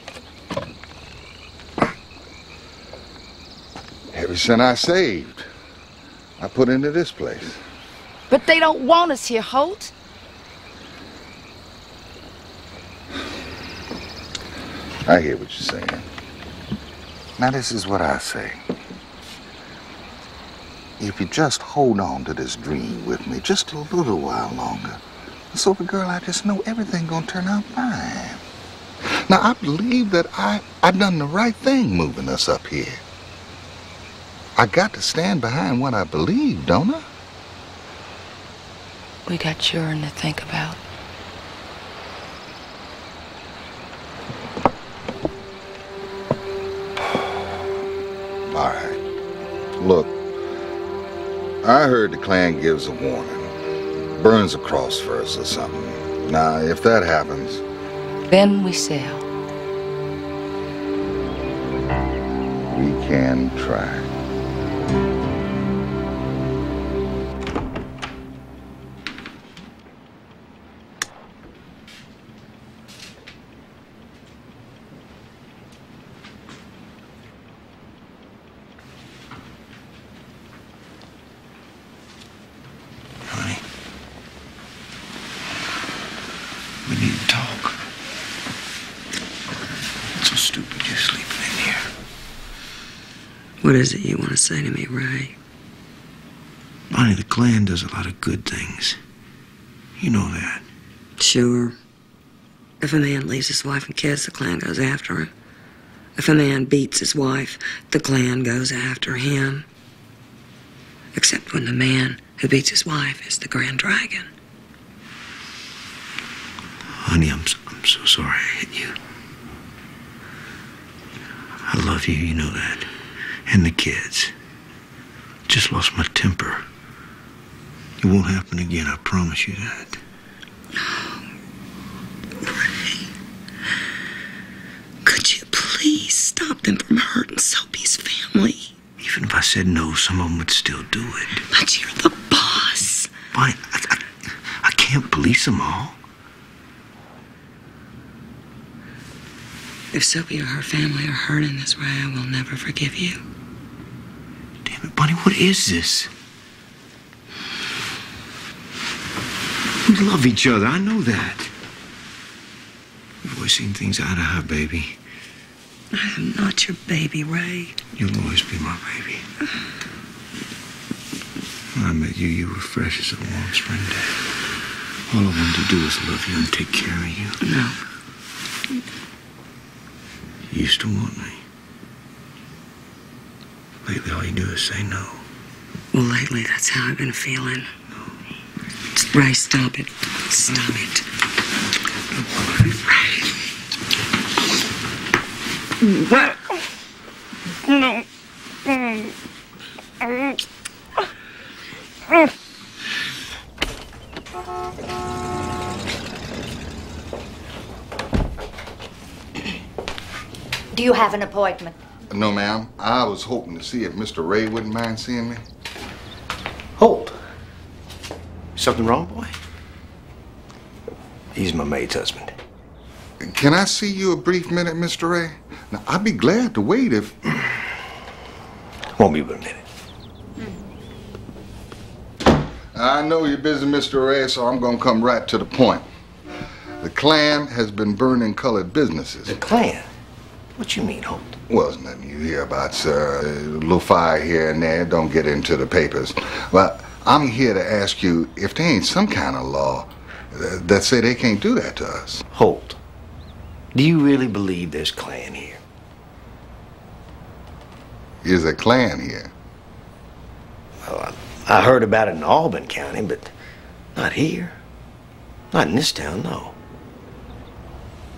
Every cent I saved, I put into this place. But they don't want us here, Holt. I hear what you're saying. Now, this is what I say. If you just hold on to this dream with me just a little while longer, Sophie girl, I just know everything gonna turn out fine. Now, I believe that I, I done the right thing moving us up here. I got to stand behind what I believe, don't I? We got children to think about. All right. Look, I heard the Klan gives a warning. Burns a cross first or something. Now, if that happens, Then we sell. we can try. Is it you want to say to me, Ray? Bonnie, the Klan does a lot of good things. You know that. Sure. If a man leaves his wife and kids, the Klan goes after him. If a man beats his wife, the Klan goes after him. Except when the man who beats his wife is the Grand Dragon. Honey, I'm, I'm so sorry I hit you. I love you, you know that. And the kids. Just lost my temper. It won't happen again, I promise you that. Could you please stop them from hurting Soapy's family? Even if I said no, some of them would still do it. But you're the boss. Fine, I, I, I can't police them all. If Soapy or her family are hurt in this way, I will never forgive you. Bonnie, what is this? We love each other, I know that. We've always seen things eye to eye, baby. I am not your baby, Ray. You'll always be my baby. When I met you, you were fresh as a warm spring day. All I wanted to do was love you and take care of you. No. You used to want me. Lately, all you do is say no. Well, lately, that's how I've been feeling. Ray, stop it. Stop it. What? No. Do you have an appointment? No, ma'am. I was hoping to see if Mr. Ray wouldn't mind seeing me. Holt. Something wrong, boy? He's my maid's husband. Can I see you a brief minute, Mr. Ray? Now, I'd be glad to wait if. Won't be but a minute. Hmm. I know you're busy, Mr. Ray, so I'm gonna come right to the point. The Klan has been burning colored businesses. The Klan? What you mean, Holt? Well, it's nothing you hear about, sir. A little fire here and there. Don't get into the papers. Well, I'm here to ask you if there ain't some kind of law that say they can't do that to us. Holt, do you really believe there's Klan here? Is a Klan here? Well, I, I heard about it in Albin County, but not here. Not in this town, no.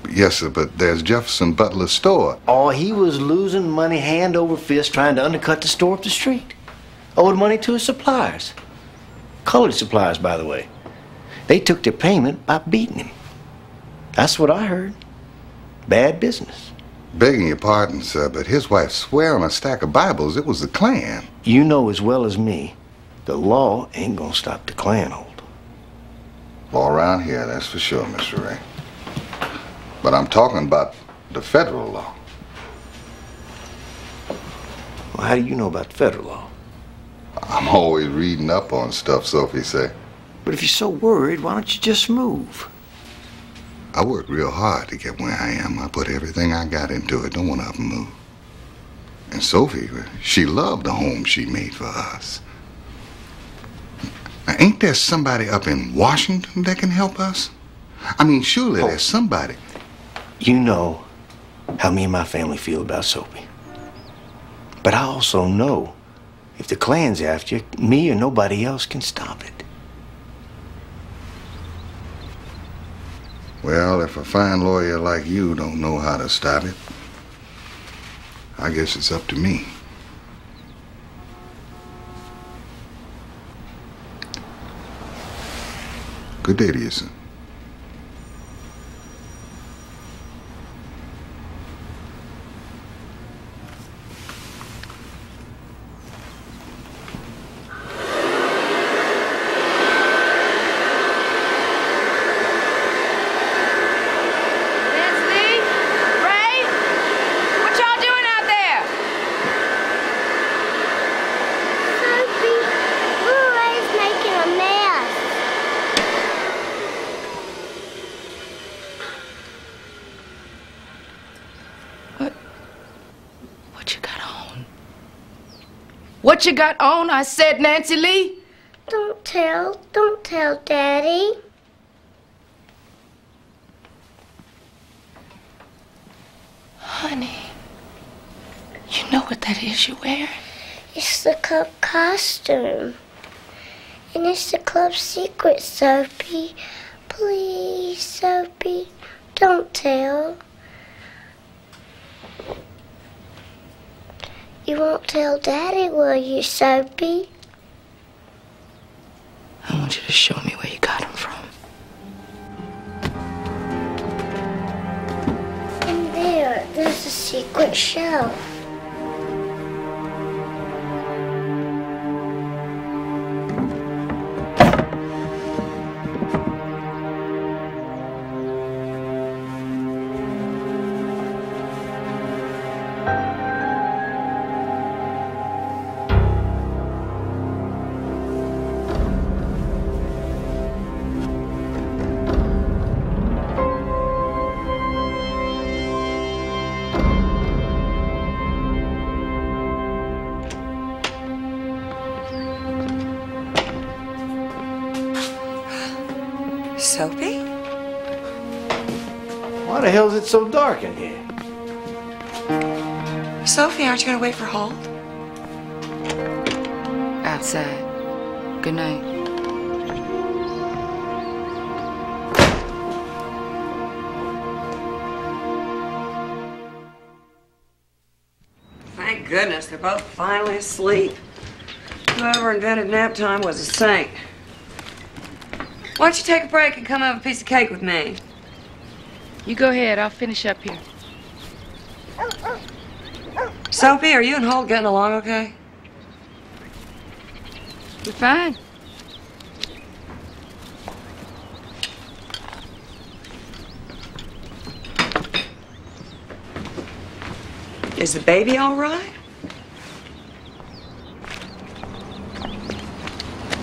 Yes, sir, but there's Jefferson Butler's store. Oh, he was losing money hand over fist trying to undercut the store up the street. Owed money to his suppliers. Colored suppliers, by the way. They took their payment by beating him. That's what I heard. Bad business. Begging your pardon, sir, but his wife swear on a stack of Bibles it was the Klan. You know as well as me, the law ain't gonna stop the Klan Holt. All around here, that's for sure, Mr. Ray. But I'm talking about the federal law. Well, how do you know about federal law? I'm always reading up on stuff, Sophie say. But if you're so worried, why don't you just move? I worked real hard to get where I am. I put everything I got into it. Don't want to up and move. And Sophie, she loved the home she made for us. Now, ain't there somebody up in Washington that can help us? I mean, surely oh. there's somebody. You know how me and my family feel about Soapy. But I also know if the Klan's after you, me or nobody else can stop it. Well, if a fine lawyer like you don't know how to stop it, I guess it's up to me. Good day to you, son. Leslie? Ray? What y'all doing out there? Sophie, Ray's making a mess. What you got on? I said, Nancy Lee. Don't tell. Don't tell, Daddy. Honey, you know what that is you wear? It's the club costume. And it's the club secret, Soapy. Please, Soapy, don't tell. You won't tell Daddy, will you, Soapy? I want you to show me where you got them from. In there, there's a secret shelf. Soapy? Why the hell is it so dark in here? Sophie, aren't you going to wait for Holt? Outside. Good night. Thank goodness they're both finally asleep. Whoever invented nap time was a saint. Why don't you take a break and come have a piece of cake with me? You go ahead. I'll finish up here. Sophie, are you and Holt getting along okay? We're fine. Is the baby all right?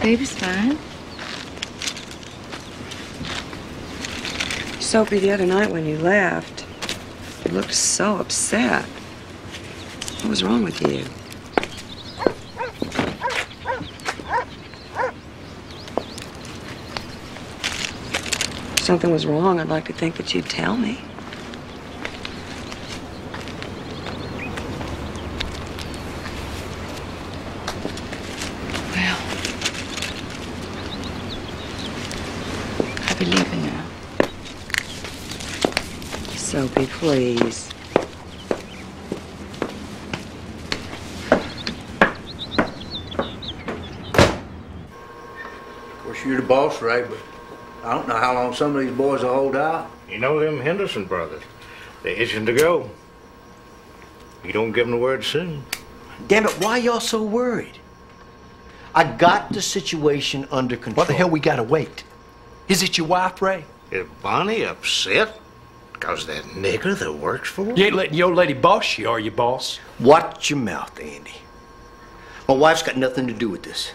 Baby's fine. Sophie, the other night when you left, you looked so upset. What was wrong with you? If something was wrong, I'd like to think that you'd tell me. Well, I'll be leaving now. Sophie, please. Of course, you're the boss, Ray, but I don't know how long some of these boys will hold out. You know them Henderson brothers. They're itching to go. You don't give them the word soon. Damn it, why y'all so worried? I got the situation under control. What the hell we gotta wait? Is it your wife, Ray? Is Bonnie upset? Because that nigger that works for her? You ain't letting your lady boss you, are you, boss? Watch your mouth, Andy. My wife's got nothing to do with this.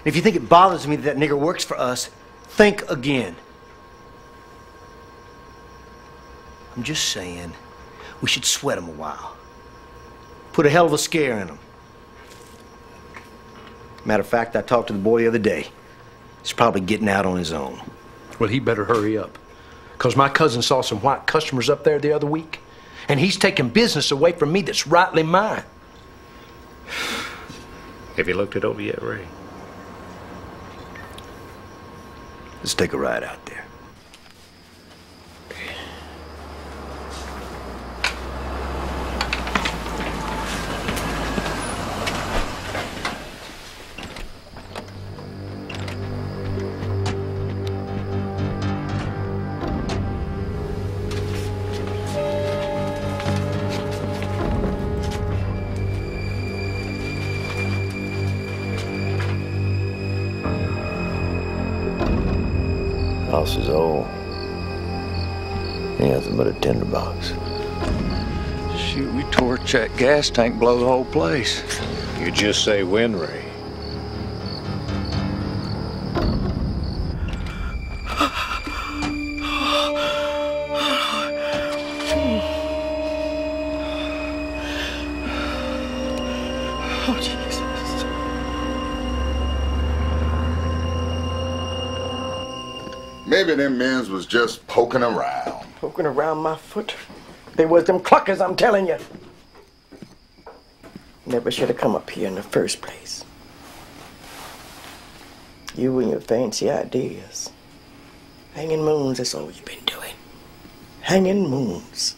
And if you think it bothers me that that nigger works for us, think again. I'm just saying, we should sweat him a while. Put a hell of a scare in him. Matter of fact, I talked to the boy the other day. He's probably getting out on his own. Well, he better hurry up. Because my cousin saw some white customers up there the other week, and he's taking business away from me that's rightly mine. Have you looked it over yet, Ray? Let's take a ride out there. that gas tank blow the whole place. You just say when, Ray. Maybe them men's was just poking around. Poking around my foot? They was them cluckers, I'm telling you. Never should have come up here in the first place. You and your fancy ideas. Hanging moons, that's all you've been doing. Hanging moons.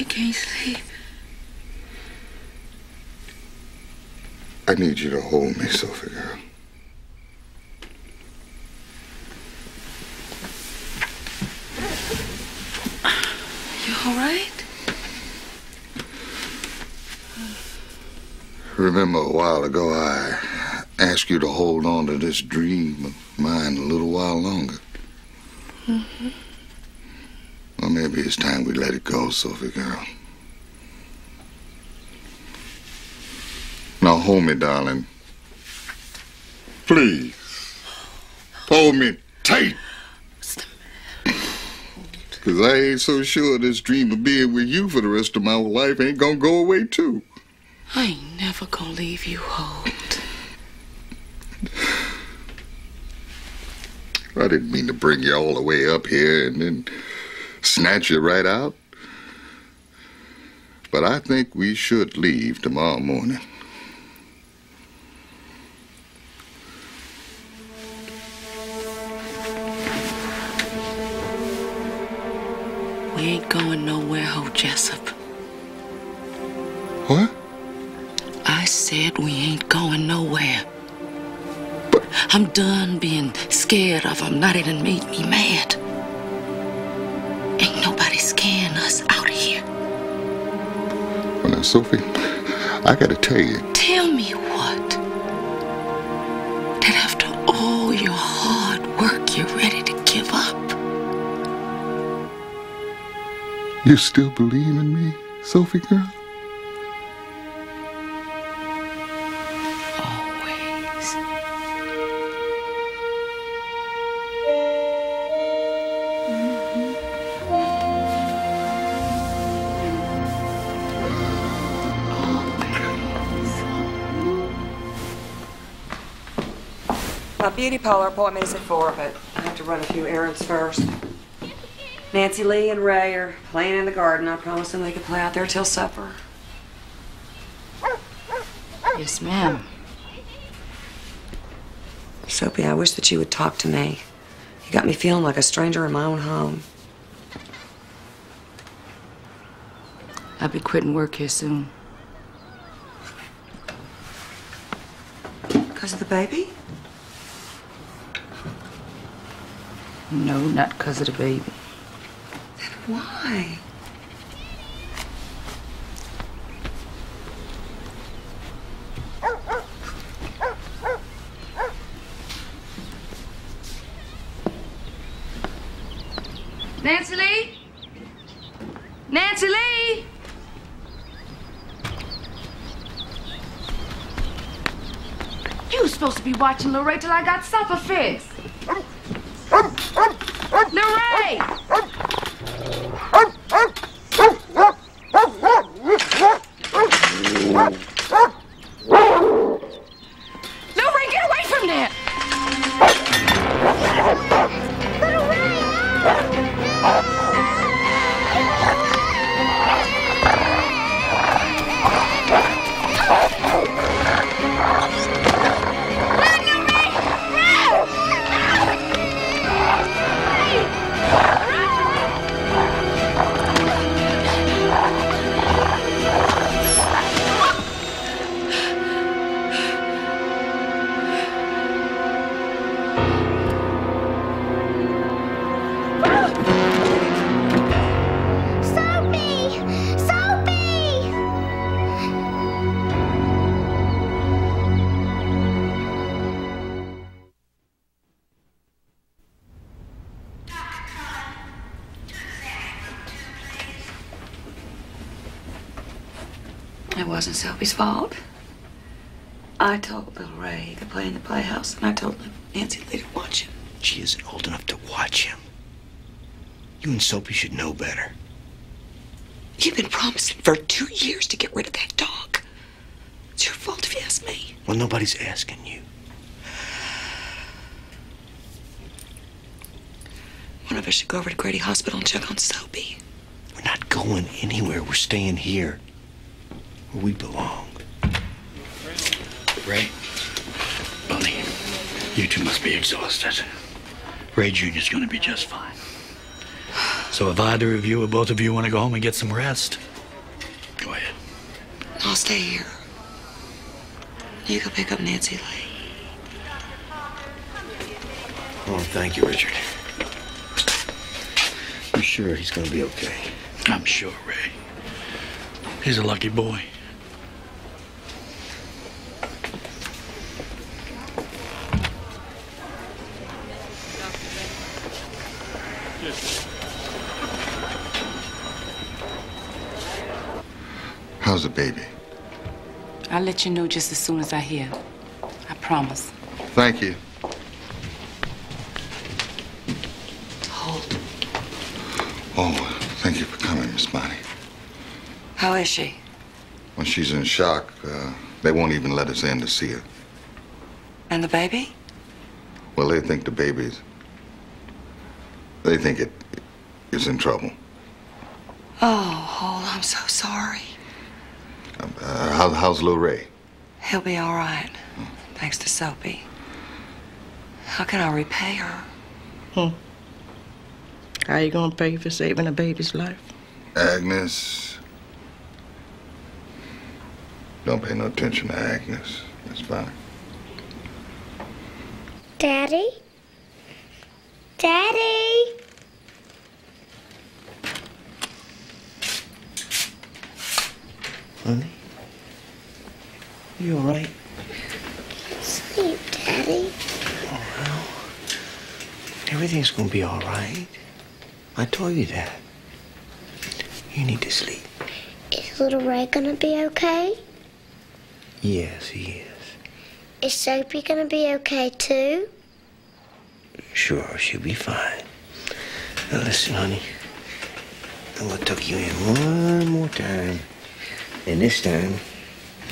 You can't sleep. I need you to hold me, Sophie girl. You all right? Remember a while ago I asked you to hold on to this dream of mine a little while longer. Mm-hmm. Well, maybe it's time we let it go, Sophie girl. Now hold me, darling. Please. Hold me tight. Cause I ain't so sure this dream of being with you for the rest of my life ain't gonna go away too. I ain't never gonna leave you Holt. I didn't mean to bring you all the way up here and then snatch you right out. But I think we should leave tomorrow morning. We ain't going nowhere, Holt Jessup. What? I said we ain't going nowhere. But I'm done being scared of him. Not even made me mad. Ain't nobody scaring us out of here. Well, now, Sophie, I gotta tell you, you still believe in me, Sophie girl? Always. Mm-hmm. My beauty parlor appointment is at four, but I have to run a few errands first. Nancy Lee and Ray are playing in the garden. I promised them they could play out there till supper. Yes, ma'am. Soapy, I wish that you would talk to me. You got me feeling like a stranger in my own home. I'll be quitting work here soon. Because of the baby? No, not because of the baby. Why? Nancy? Nancy Lee? You was supposed to be watching Loretta till I got supper fixed. It wasn't Sophie's fault. I told little Ray to play in the playhouse, and I told Nancy Lee to watch him. She isn't old enough to watch him. You and Soapy should know better. You've been promising for two years to get rid of that dog. It's your fault if you ask me. Well, nobody's asking you. One of us should go over to Grady Hospital and check on Soapy. We're not going anywhere. We're staying here. Where we belong. Ray, Bunny, you two must be exhausted. Ray Jr.'s gonna be just fine. So if either of you or both of you want to go home and get some rest, go ahead. I'll stay here. You go pick up Nancy Lee. Oh, thank you, Richard. I'm sure he's gonna be okay. I'm sure, Ray. He's a lucky boy. How's the baby? I'll let you know just as soon as I hear. I promise. Thank you. Hold. Oh, thank you for coming, Miss Bonnie. How is she? When she's in shock, uh, they won't even let us in to see her. And the baby? Well, they think the baby's. They think it is in trouble. Oh, Holt, I'm so sorry. How's Lil Ray? He'll be all right. Thanks to Soapy. How can I repay her? Hmm. How you gonna pay for saving a baby's life? Agnes. Don't pay no attention to Agnes, That's Bonnie. Daddy? Daddy? Honey? You all right? Sleep, Daddy. Oh, everything's gonna be all right. I told you that. You need to sleep. Is little Ray gonna be okay? Yes, he is. Is Soapy gonna be okay too? Sure, she'll be fine. Now listen, honey. I'm gonna tuck you in one more time. And this time,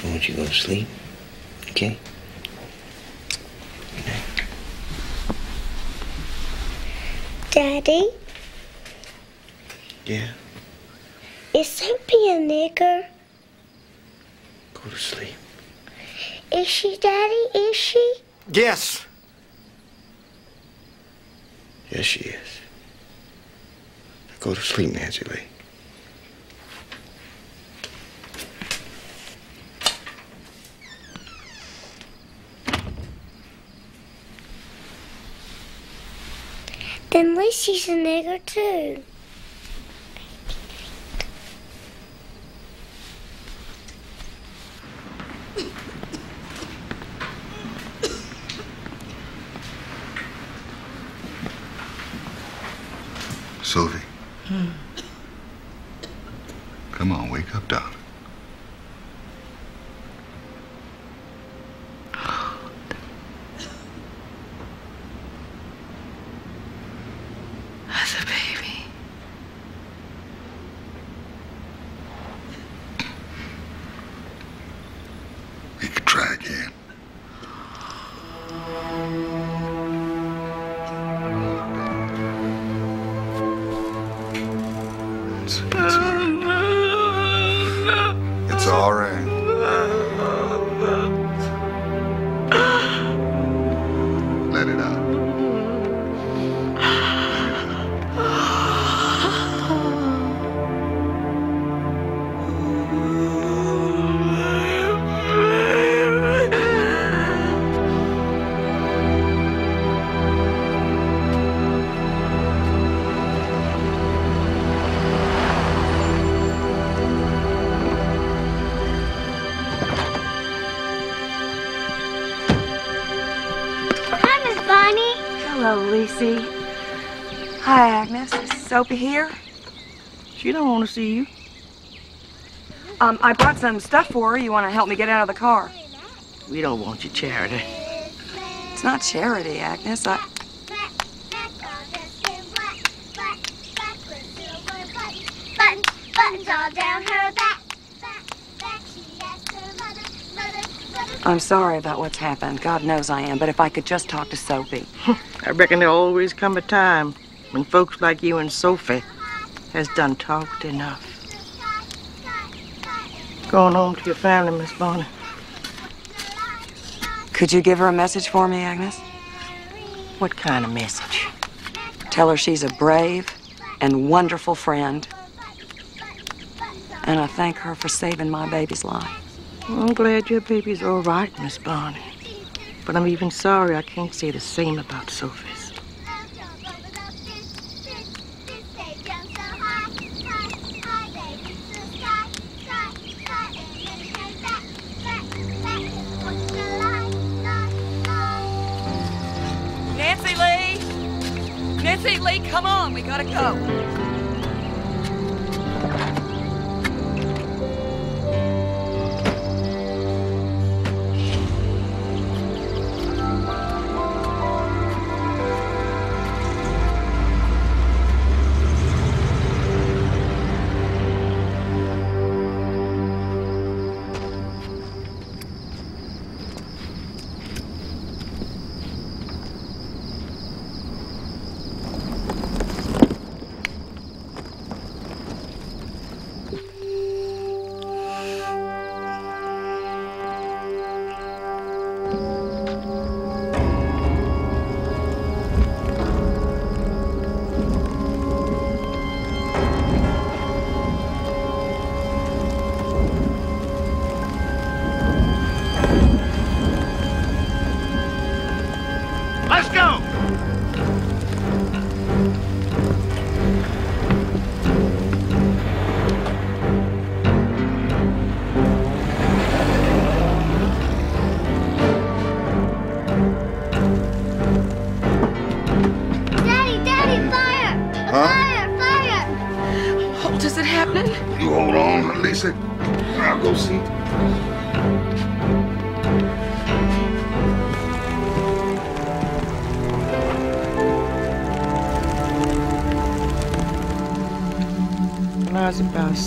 I want you to go to sleep. Okay? Daddy? Yeah. Is Soapy a nigger? Go to sleep. Is she, Daddy? Is she? Yes. Yes, she is. Now go to sleep, Nancy Lee. Then Lucy's a nigger too. Hello, Lacey. Hi, Agnes. Is Soapy here? She don't want to see you. Um, I brought some stuff for her. You want to help me get out of the car? We don't want your charity. It's not charity, Agnes. I. I'm sorry about what's happened. God knows I am. But if I could just talk to Sophie. I reckon there'll always come a time when folks like you and Sophie has done talked enough. Go on home to your family, Miss Bonnie. Could you give her a message for me, Agnes? What kind of message? Tell her she's a brave and wonderful friend. And I thank her for saving my baby's life. I'm glad your baby's all right, Miss Bonnie. But I'm even sorry I can't say the same about Sophie's.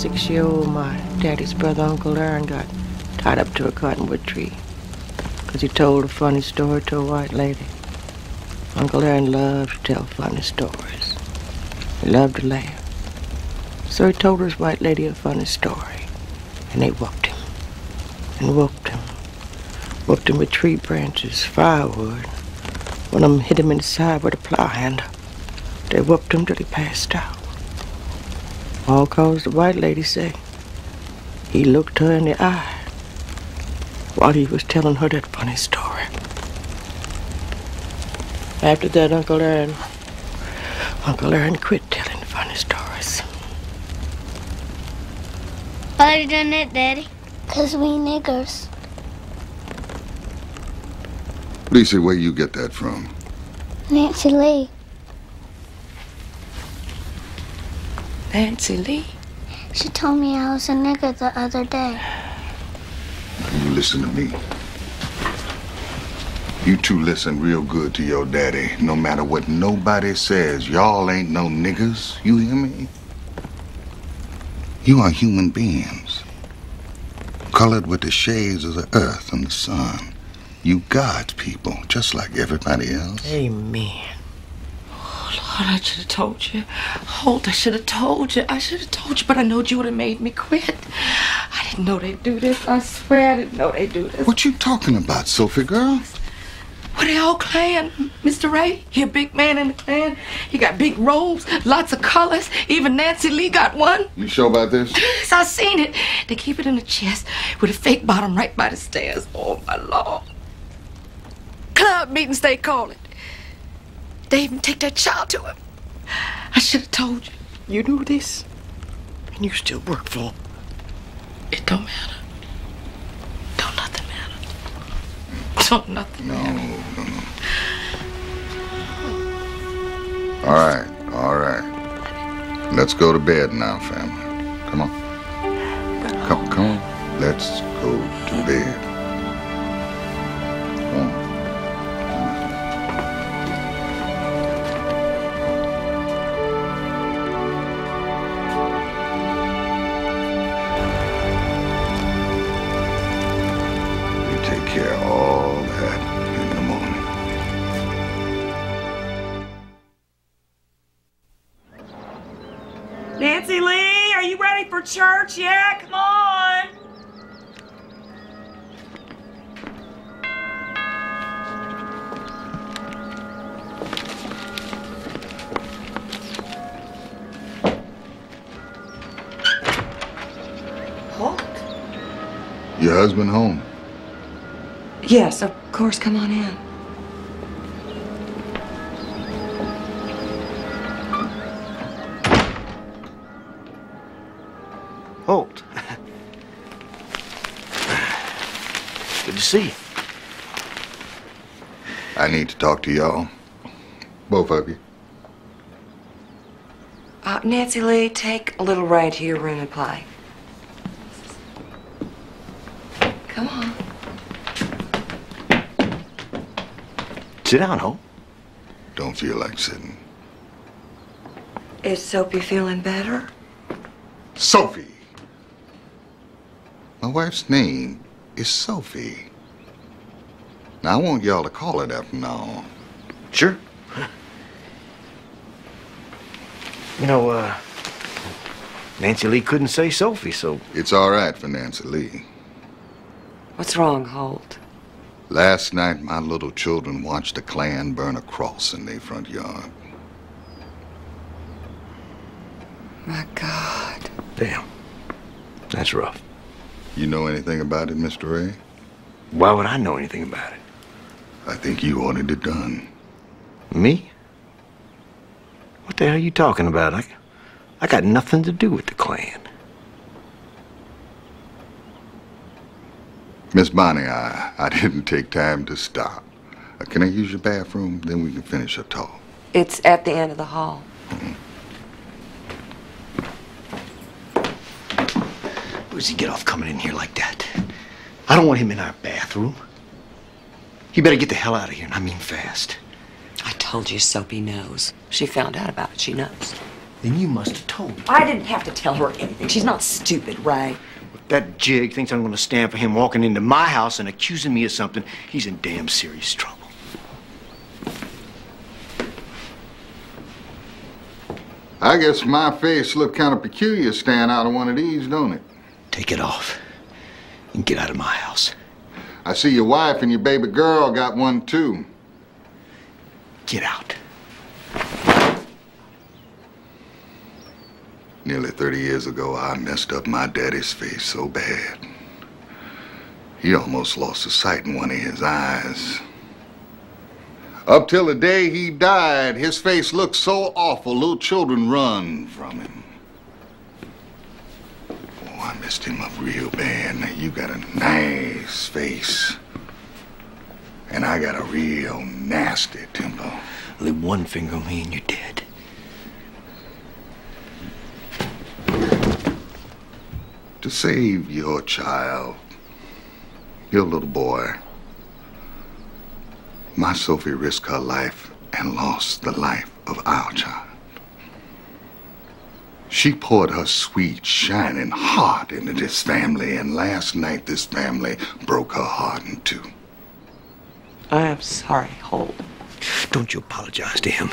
Six years old, my daddy's brother, Uncle Aaron, got tied up to a cottonwood tree because he told a funny story to a white lady. Uncle Aaron loved to tell funny stories. He loved to laugh. So he told his white lady a funny story, and they whooped him, and whooped him, whooped him with tree branches, firewood. One of them hit him in the side with a plow handle. They whooped him till he passed out. All cause the white lady say he looked her in the eye while he was telling her that funny story. After that, Uncle Aaron, Uncle Aaron quit telling funny stories. Why are you doing it, Daddy? Because we niggers. Lisa, where you get that from? Nancy Lee. Nancy Lee? She told me I was a nigger the other day. You listen to me. You two listen real good to your daddy. No matter what nobody says, y'all ain't no niggas. You hear me? You are human beings, colored with the shades of the earth and the sun. You God's people, just like everybody else. Amen. Lord, I should have told you. Holt, I should have told you. I should have told you, but I knowed you would have made me quit. I didn't know they'd do this. I swear I didn't know they'd do this. What you talking about, Sophie girl? What they all Klan, Mr. Ray? He a big man in the Klan. He got big robes, lots of colors. Even Nancy Lee got one. You sure about this? Yes, I seen it. They keep it in a chest with a fake bottom right by the stairs. Oh my lord. Club meetings they call it. They even take their child to him. I should have told you. You knew this, and you still work for him. It don't matter. Don't nothing matter. Don't nothing No, no, no. All right, all right. Let's go to bed now, family. Come on. Come, come on. Let's go to bed. Ready for church Yeah, Come on. Holt? Your husband home? Yes, of course. Come on in. See. I need to talk to y'all. Both of you. Uh, Nancy Lee, take a little ride to your room and play. Come on. Sit down, Holt. Don't feel like sitting. Is Soapy feeling better? Sophie. My wife's name is Sophie. Now, I want y'all to call it that from now on. Sure. You know, uh, Nancy Lee couldn't say Sophie, so. It's all right for Nancy Lee. What's wrong, Holt? Last night, my little children watched a Klan burn a cross in their front yard. My God. Damn. That's rough. You know anything about it, Mr. Ray? Why would I know anything about it? I think you ordered it done. Me? What the hell are you talking about? I, I got nothing to do with the Klan. Miss Bonnie, I, I didn't take time to stop. Uh, can I use your bathroom? Then we can finish our talk. It's at the end of the hall. Where does he get off coming in here like that? I don't want him in our bathroom. He better get the hell out of here, and I mean fast. I told you Soapy knows. She found out about it. She knows. Then you must have told her. I didn't have to tell her anything. She's not stupid, Ray. If that jig thinks I'm going to stand for him walking into my house and accusing me of something, he's in damn serious trouble. I guess my face looked kind of peculiar standing out of one of these, don't it? Take it off and get out of my house. I see your wife and your baby girl got one too. Get out. Nearly 30 years ago, I messed up my daddy's face so bad. He almost lost the sight in one of his eyes. Up till the day he died, his face looked so awful, little children run from him. Oh, I messed him up real bad. Now, you got a nice face. And I got a real nasty temper. Lay one finger on me and you're dead. To save your child, your little boy, my Sophie risked her life and lost the life of our child. She poured her sweet, shining heart into this family, and last night this family broke her heart in two. I am sorry, Holt. Don't you apologize to him.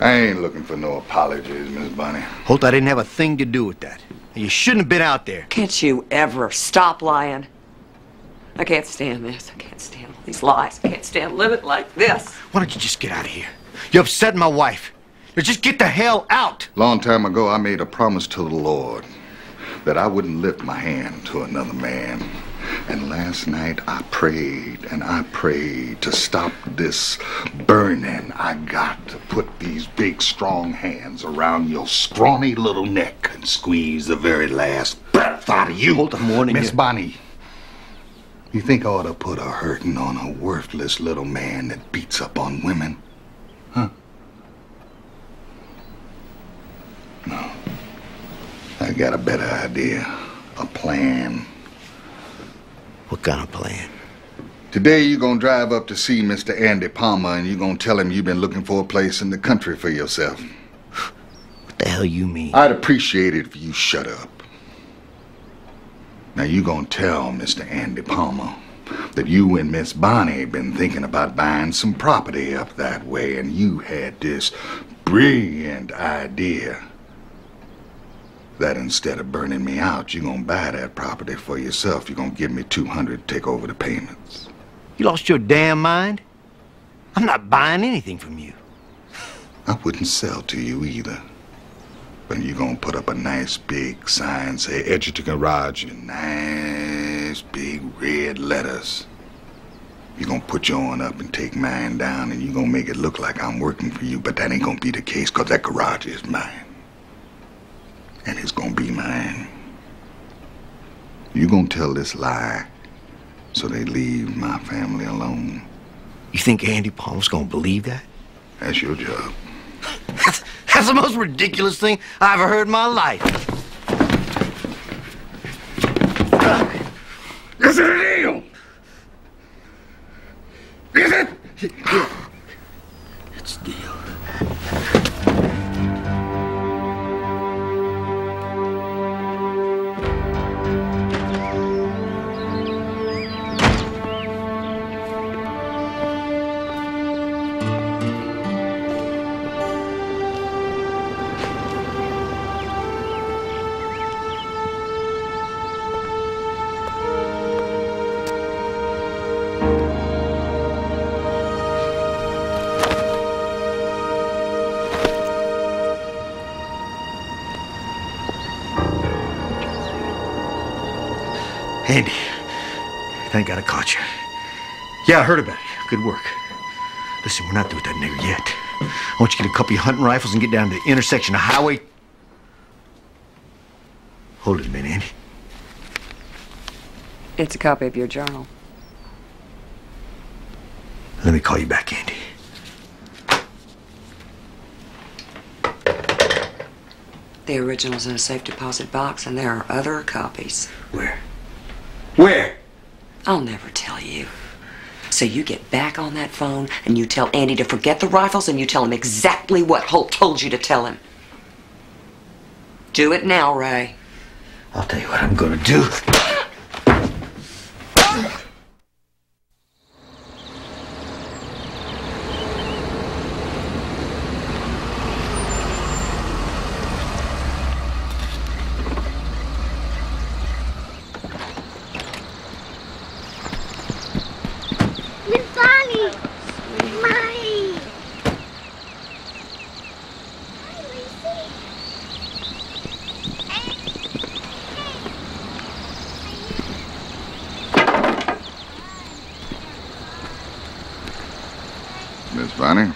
I ain't looking for no apologies, Miss Bunny. Holt, I didn't have a thing to do with that. You shouldn't have been out there. Can't you ever stop lying? I can't stand this. I can't stand all these lies. I can't stand living like this. Why don't you just get out of here? You upset my wife. Now just get the hell out. Long time ago, I made a promise to the Lord that I wouldn't lift my hand to another man. And last night I prayed and I prayed to stop this burning. I got to put these big, strong hands around your scrawny little neck and squeeze the very last breath out of you. Hold on, warning Miss. Bonnie. You think I ought to put a hurting on a worthless little man that beats up on women? Huh? No. I got a better idea. A plan. What kind of plan? Today you're gonna drive up to see Mr. Andy Palmer and you're gonna tell him you've been looking for a place in the country for yourself. What the hell you mean? I'd appreciate it if you shut up. Now you're gonna tell Mr. Andy Palmer that you and Miss Bonnie been thinking about buying some property up that way, and you had this brilliant idea that instead of burning me out, you're gonna buy that property for yourself. You're gonna give me 200 to take over the payments. You lost your damn mind? I'm not buying anything from you. I wouldn't sell to you either. But you're gonna put up a nice big sign, say Edgerton Garage, in nice big red letters. You're gonna put your own up and take mine down, and you're gonna make it look like I'm working for you, but that ain't gonna be the case, cause that garage is mine. And it's gonna be mine. You gonna tell this lie so they leave my family alone. You think Andy Palmer's gonna believe that? That's your job. That's the most ridiculous thing I ever heard in my life. Is it a deal? Is it? It's a deal. Thank God I caught you. Yeah, I heard about it. Good work. Listen, we're not through with that nigger yet. I want you to get a couple of hunting rifles and get down to the intersection of Highway. Hold it a minute, Andy. It's a copy of your journal. Let me call you back, Andy. The original's in a safe deposit box, and there are other copies. Where? Where? I'll never tell you. So you get back on that phone and you tell Andy to forget the rifles and you tell him exactly what Holt told you to tell him. Do it now, Ray. I'll tell you what I'm gonna do. Miss Bonnie! Mommy! Miss Bonnie?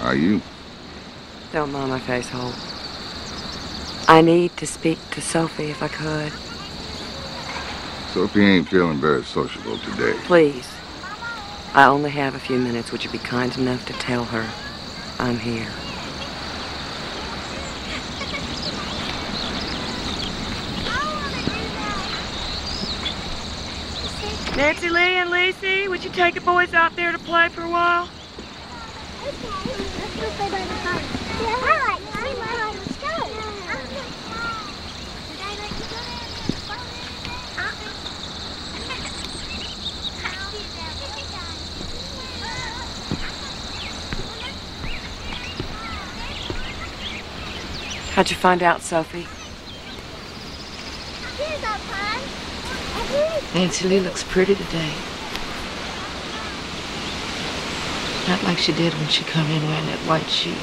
Are you? Don't mind my face, Holt. I need to speak to Sophie if I could. Sophie ain't feeling very sociable today. Please. I only have a few minutes. Would you be kind enough to tell her I'm here? Nancy Lee and Lacey, would you take the boys out there to play for a while? How'd you find out, Sophie? Nancy Lee looks pretty today. Not like she did when she come in wearing that white sheet.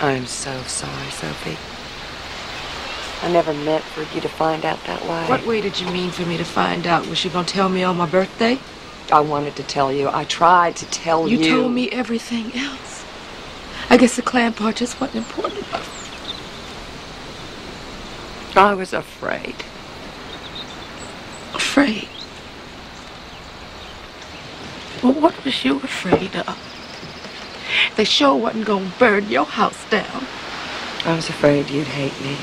I'm so sorry, Sophie. I never meant for you to find out that way. What way did you mean for me to find out? Was she gonna tell me on my birthday? I wanted to tell you. I tried to tell you. You told me everything else. I guess the Klan part just wasn't important enough. I was afraid. Afraid? Well, what was you afraid of? They sure wasn't gonna burn your house down. I was afraid you'd hate me.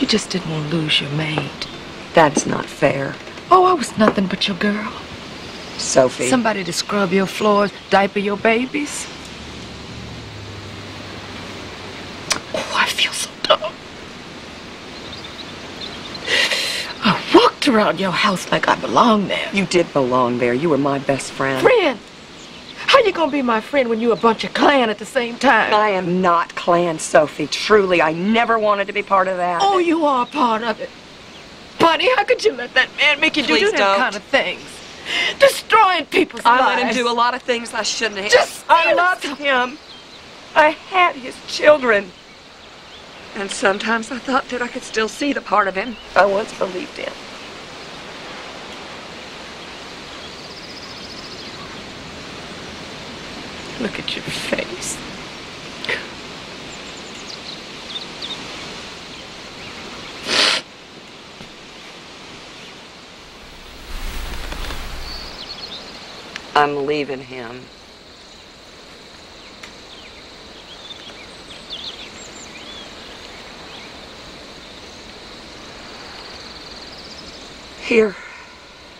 You just didn't want to lose your maid. That's not fair. Oh, I was nothing but your girl. Sophie. Somebody to scrub your floors, diaper your babies. Oh, I feel so dumb. I walked around your house like I belong there. You did belong there. You were my best friend. Friend? How you gonna be my friend when you a bunch of Klan at the same time? I am not Klan, Sophie. Truly, I never wanted to be part of that. Oh, you are part of it. Bunny, how could you let that man make you do Please them don't. kind of things? Destroying people's I lives. let him do a lot of things I shouldn't have. Just I steal loved him. I had his children. And sometimes I thought that I could still see the part of him I once believed in. Look at your face. I'm leaving him. Here.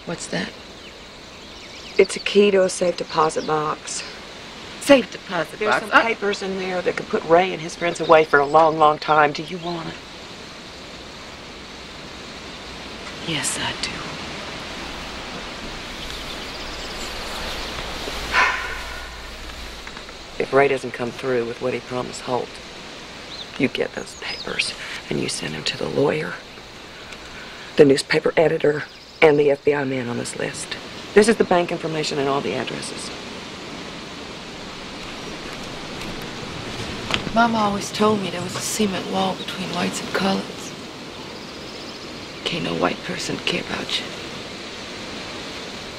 What's that? It's a key to a safe deposit box. Safe deposit There's box. some I- papers in there that could put Ray and his friends away for a long, long time. Do you want it? Yes, I do. If Ray doesn't come through with what he promised Holt, you get those papers and you send them to the lawyer, the newspaper editor, and the FBI man on this list. This is the bank information and all the addresses. Mama always told me there was a cement wall between whites and colors. Can't no white person care about you.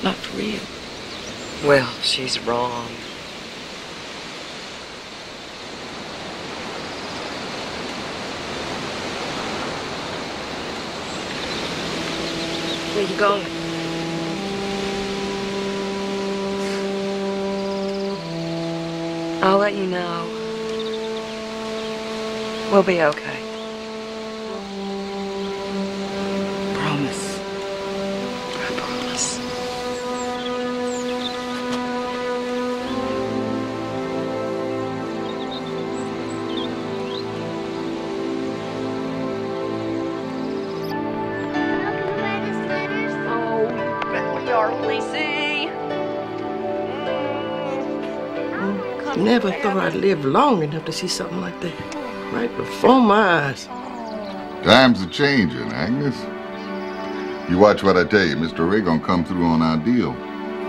Not for real. Well, she's wrong. Where you going? I'll let you know. We'll be okay. Promise. I promise. Oh, we are, Lacey. Never thought I'd live long enough to see something like that. Right before my eyes. Times are changing, Agnes. You watch what I tell you. Mr. Ray gonna come through on our deal.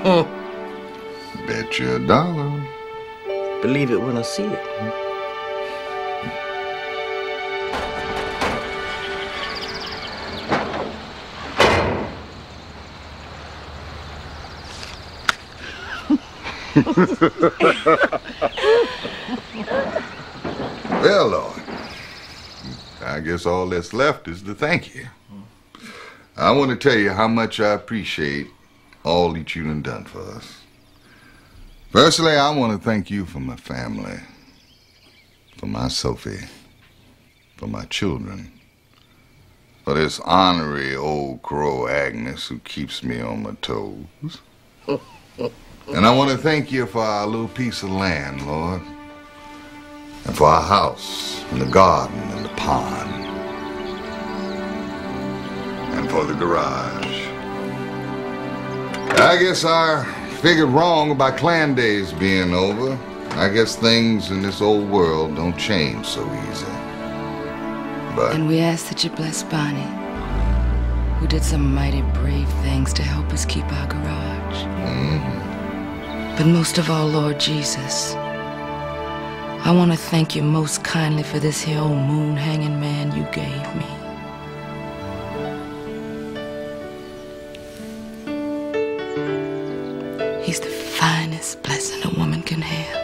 Hmm. Bet you a dollar. Believe it when I see it. Well, Lord, I guess all that's left is to thank you. I want to tell you how much I appreciate all that you done done for us. Firstly, I want to thank you for my family, for my Sophie, for my children, for this ornery old crow Agnes who keeps me on my toes. And I want to thank you for our little piece of land, Lord and for our house, and the garden, and the pond, and for the garage. I guess I figured wrong about Klan days being over. I guess things in this old world don't change so easy. But And we ask that you bless Bonnie, who did some mighty brave things to help us keep our garage. mm, But most of all, Lord Jesus, I want to thank you most kindly for this here old moon hanging man you gave me. He's the finest blessing a woman can have.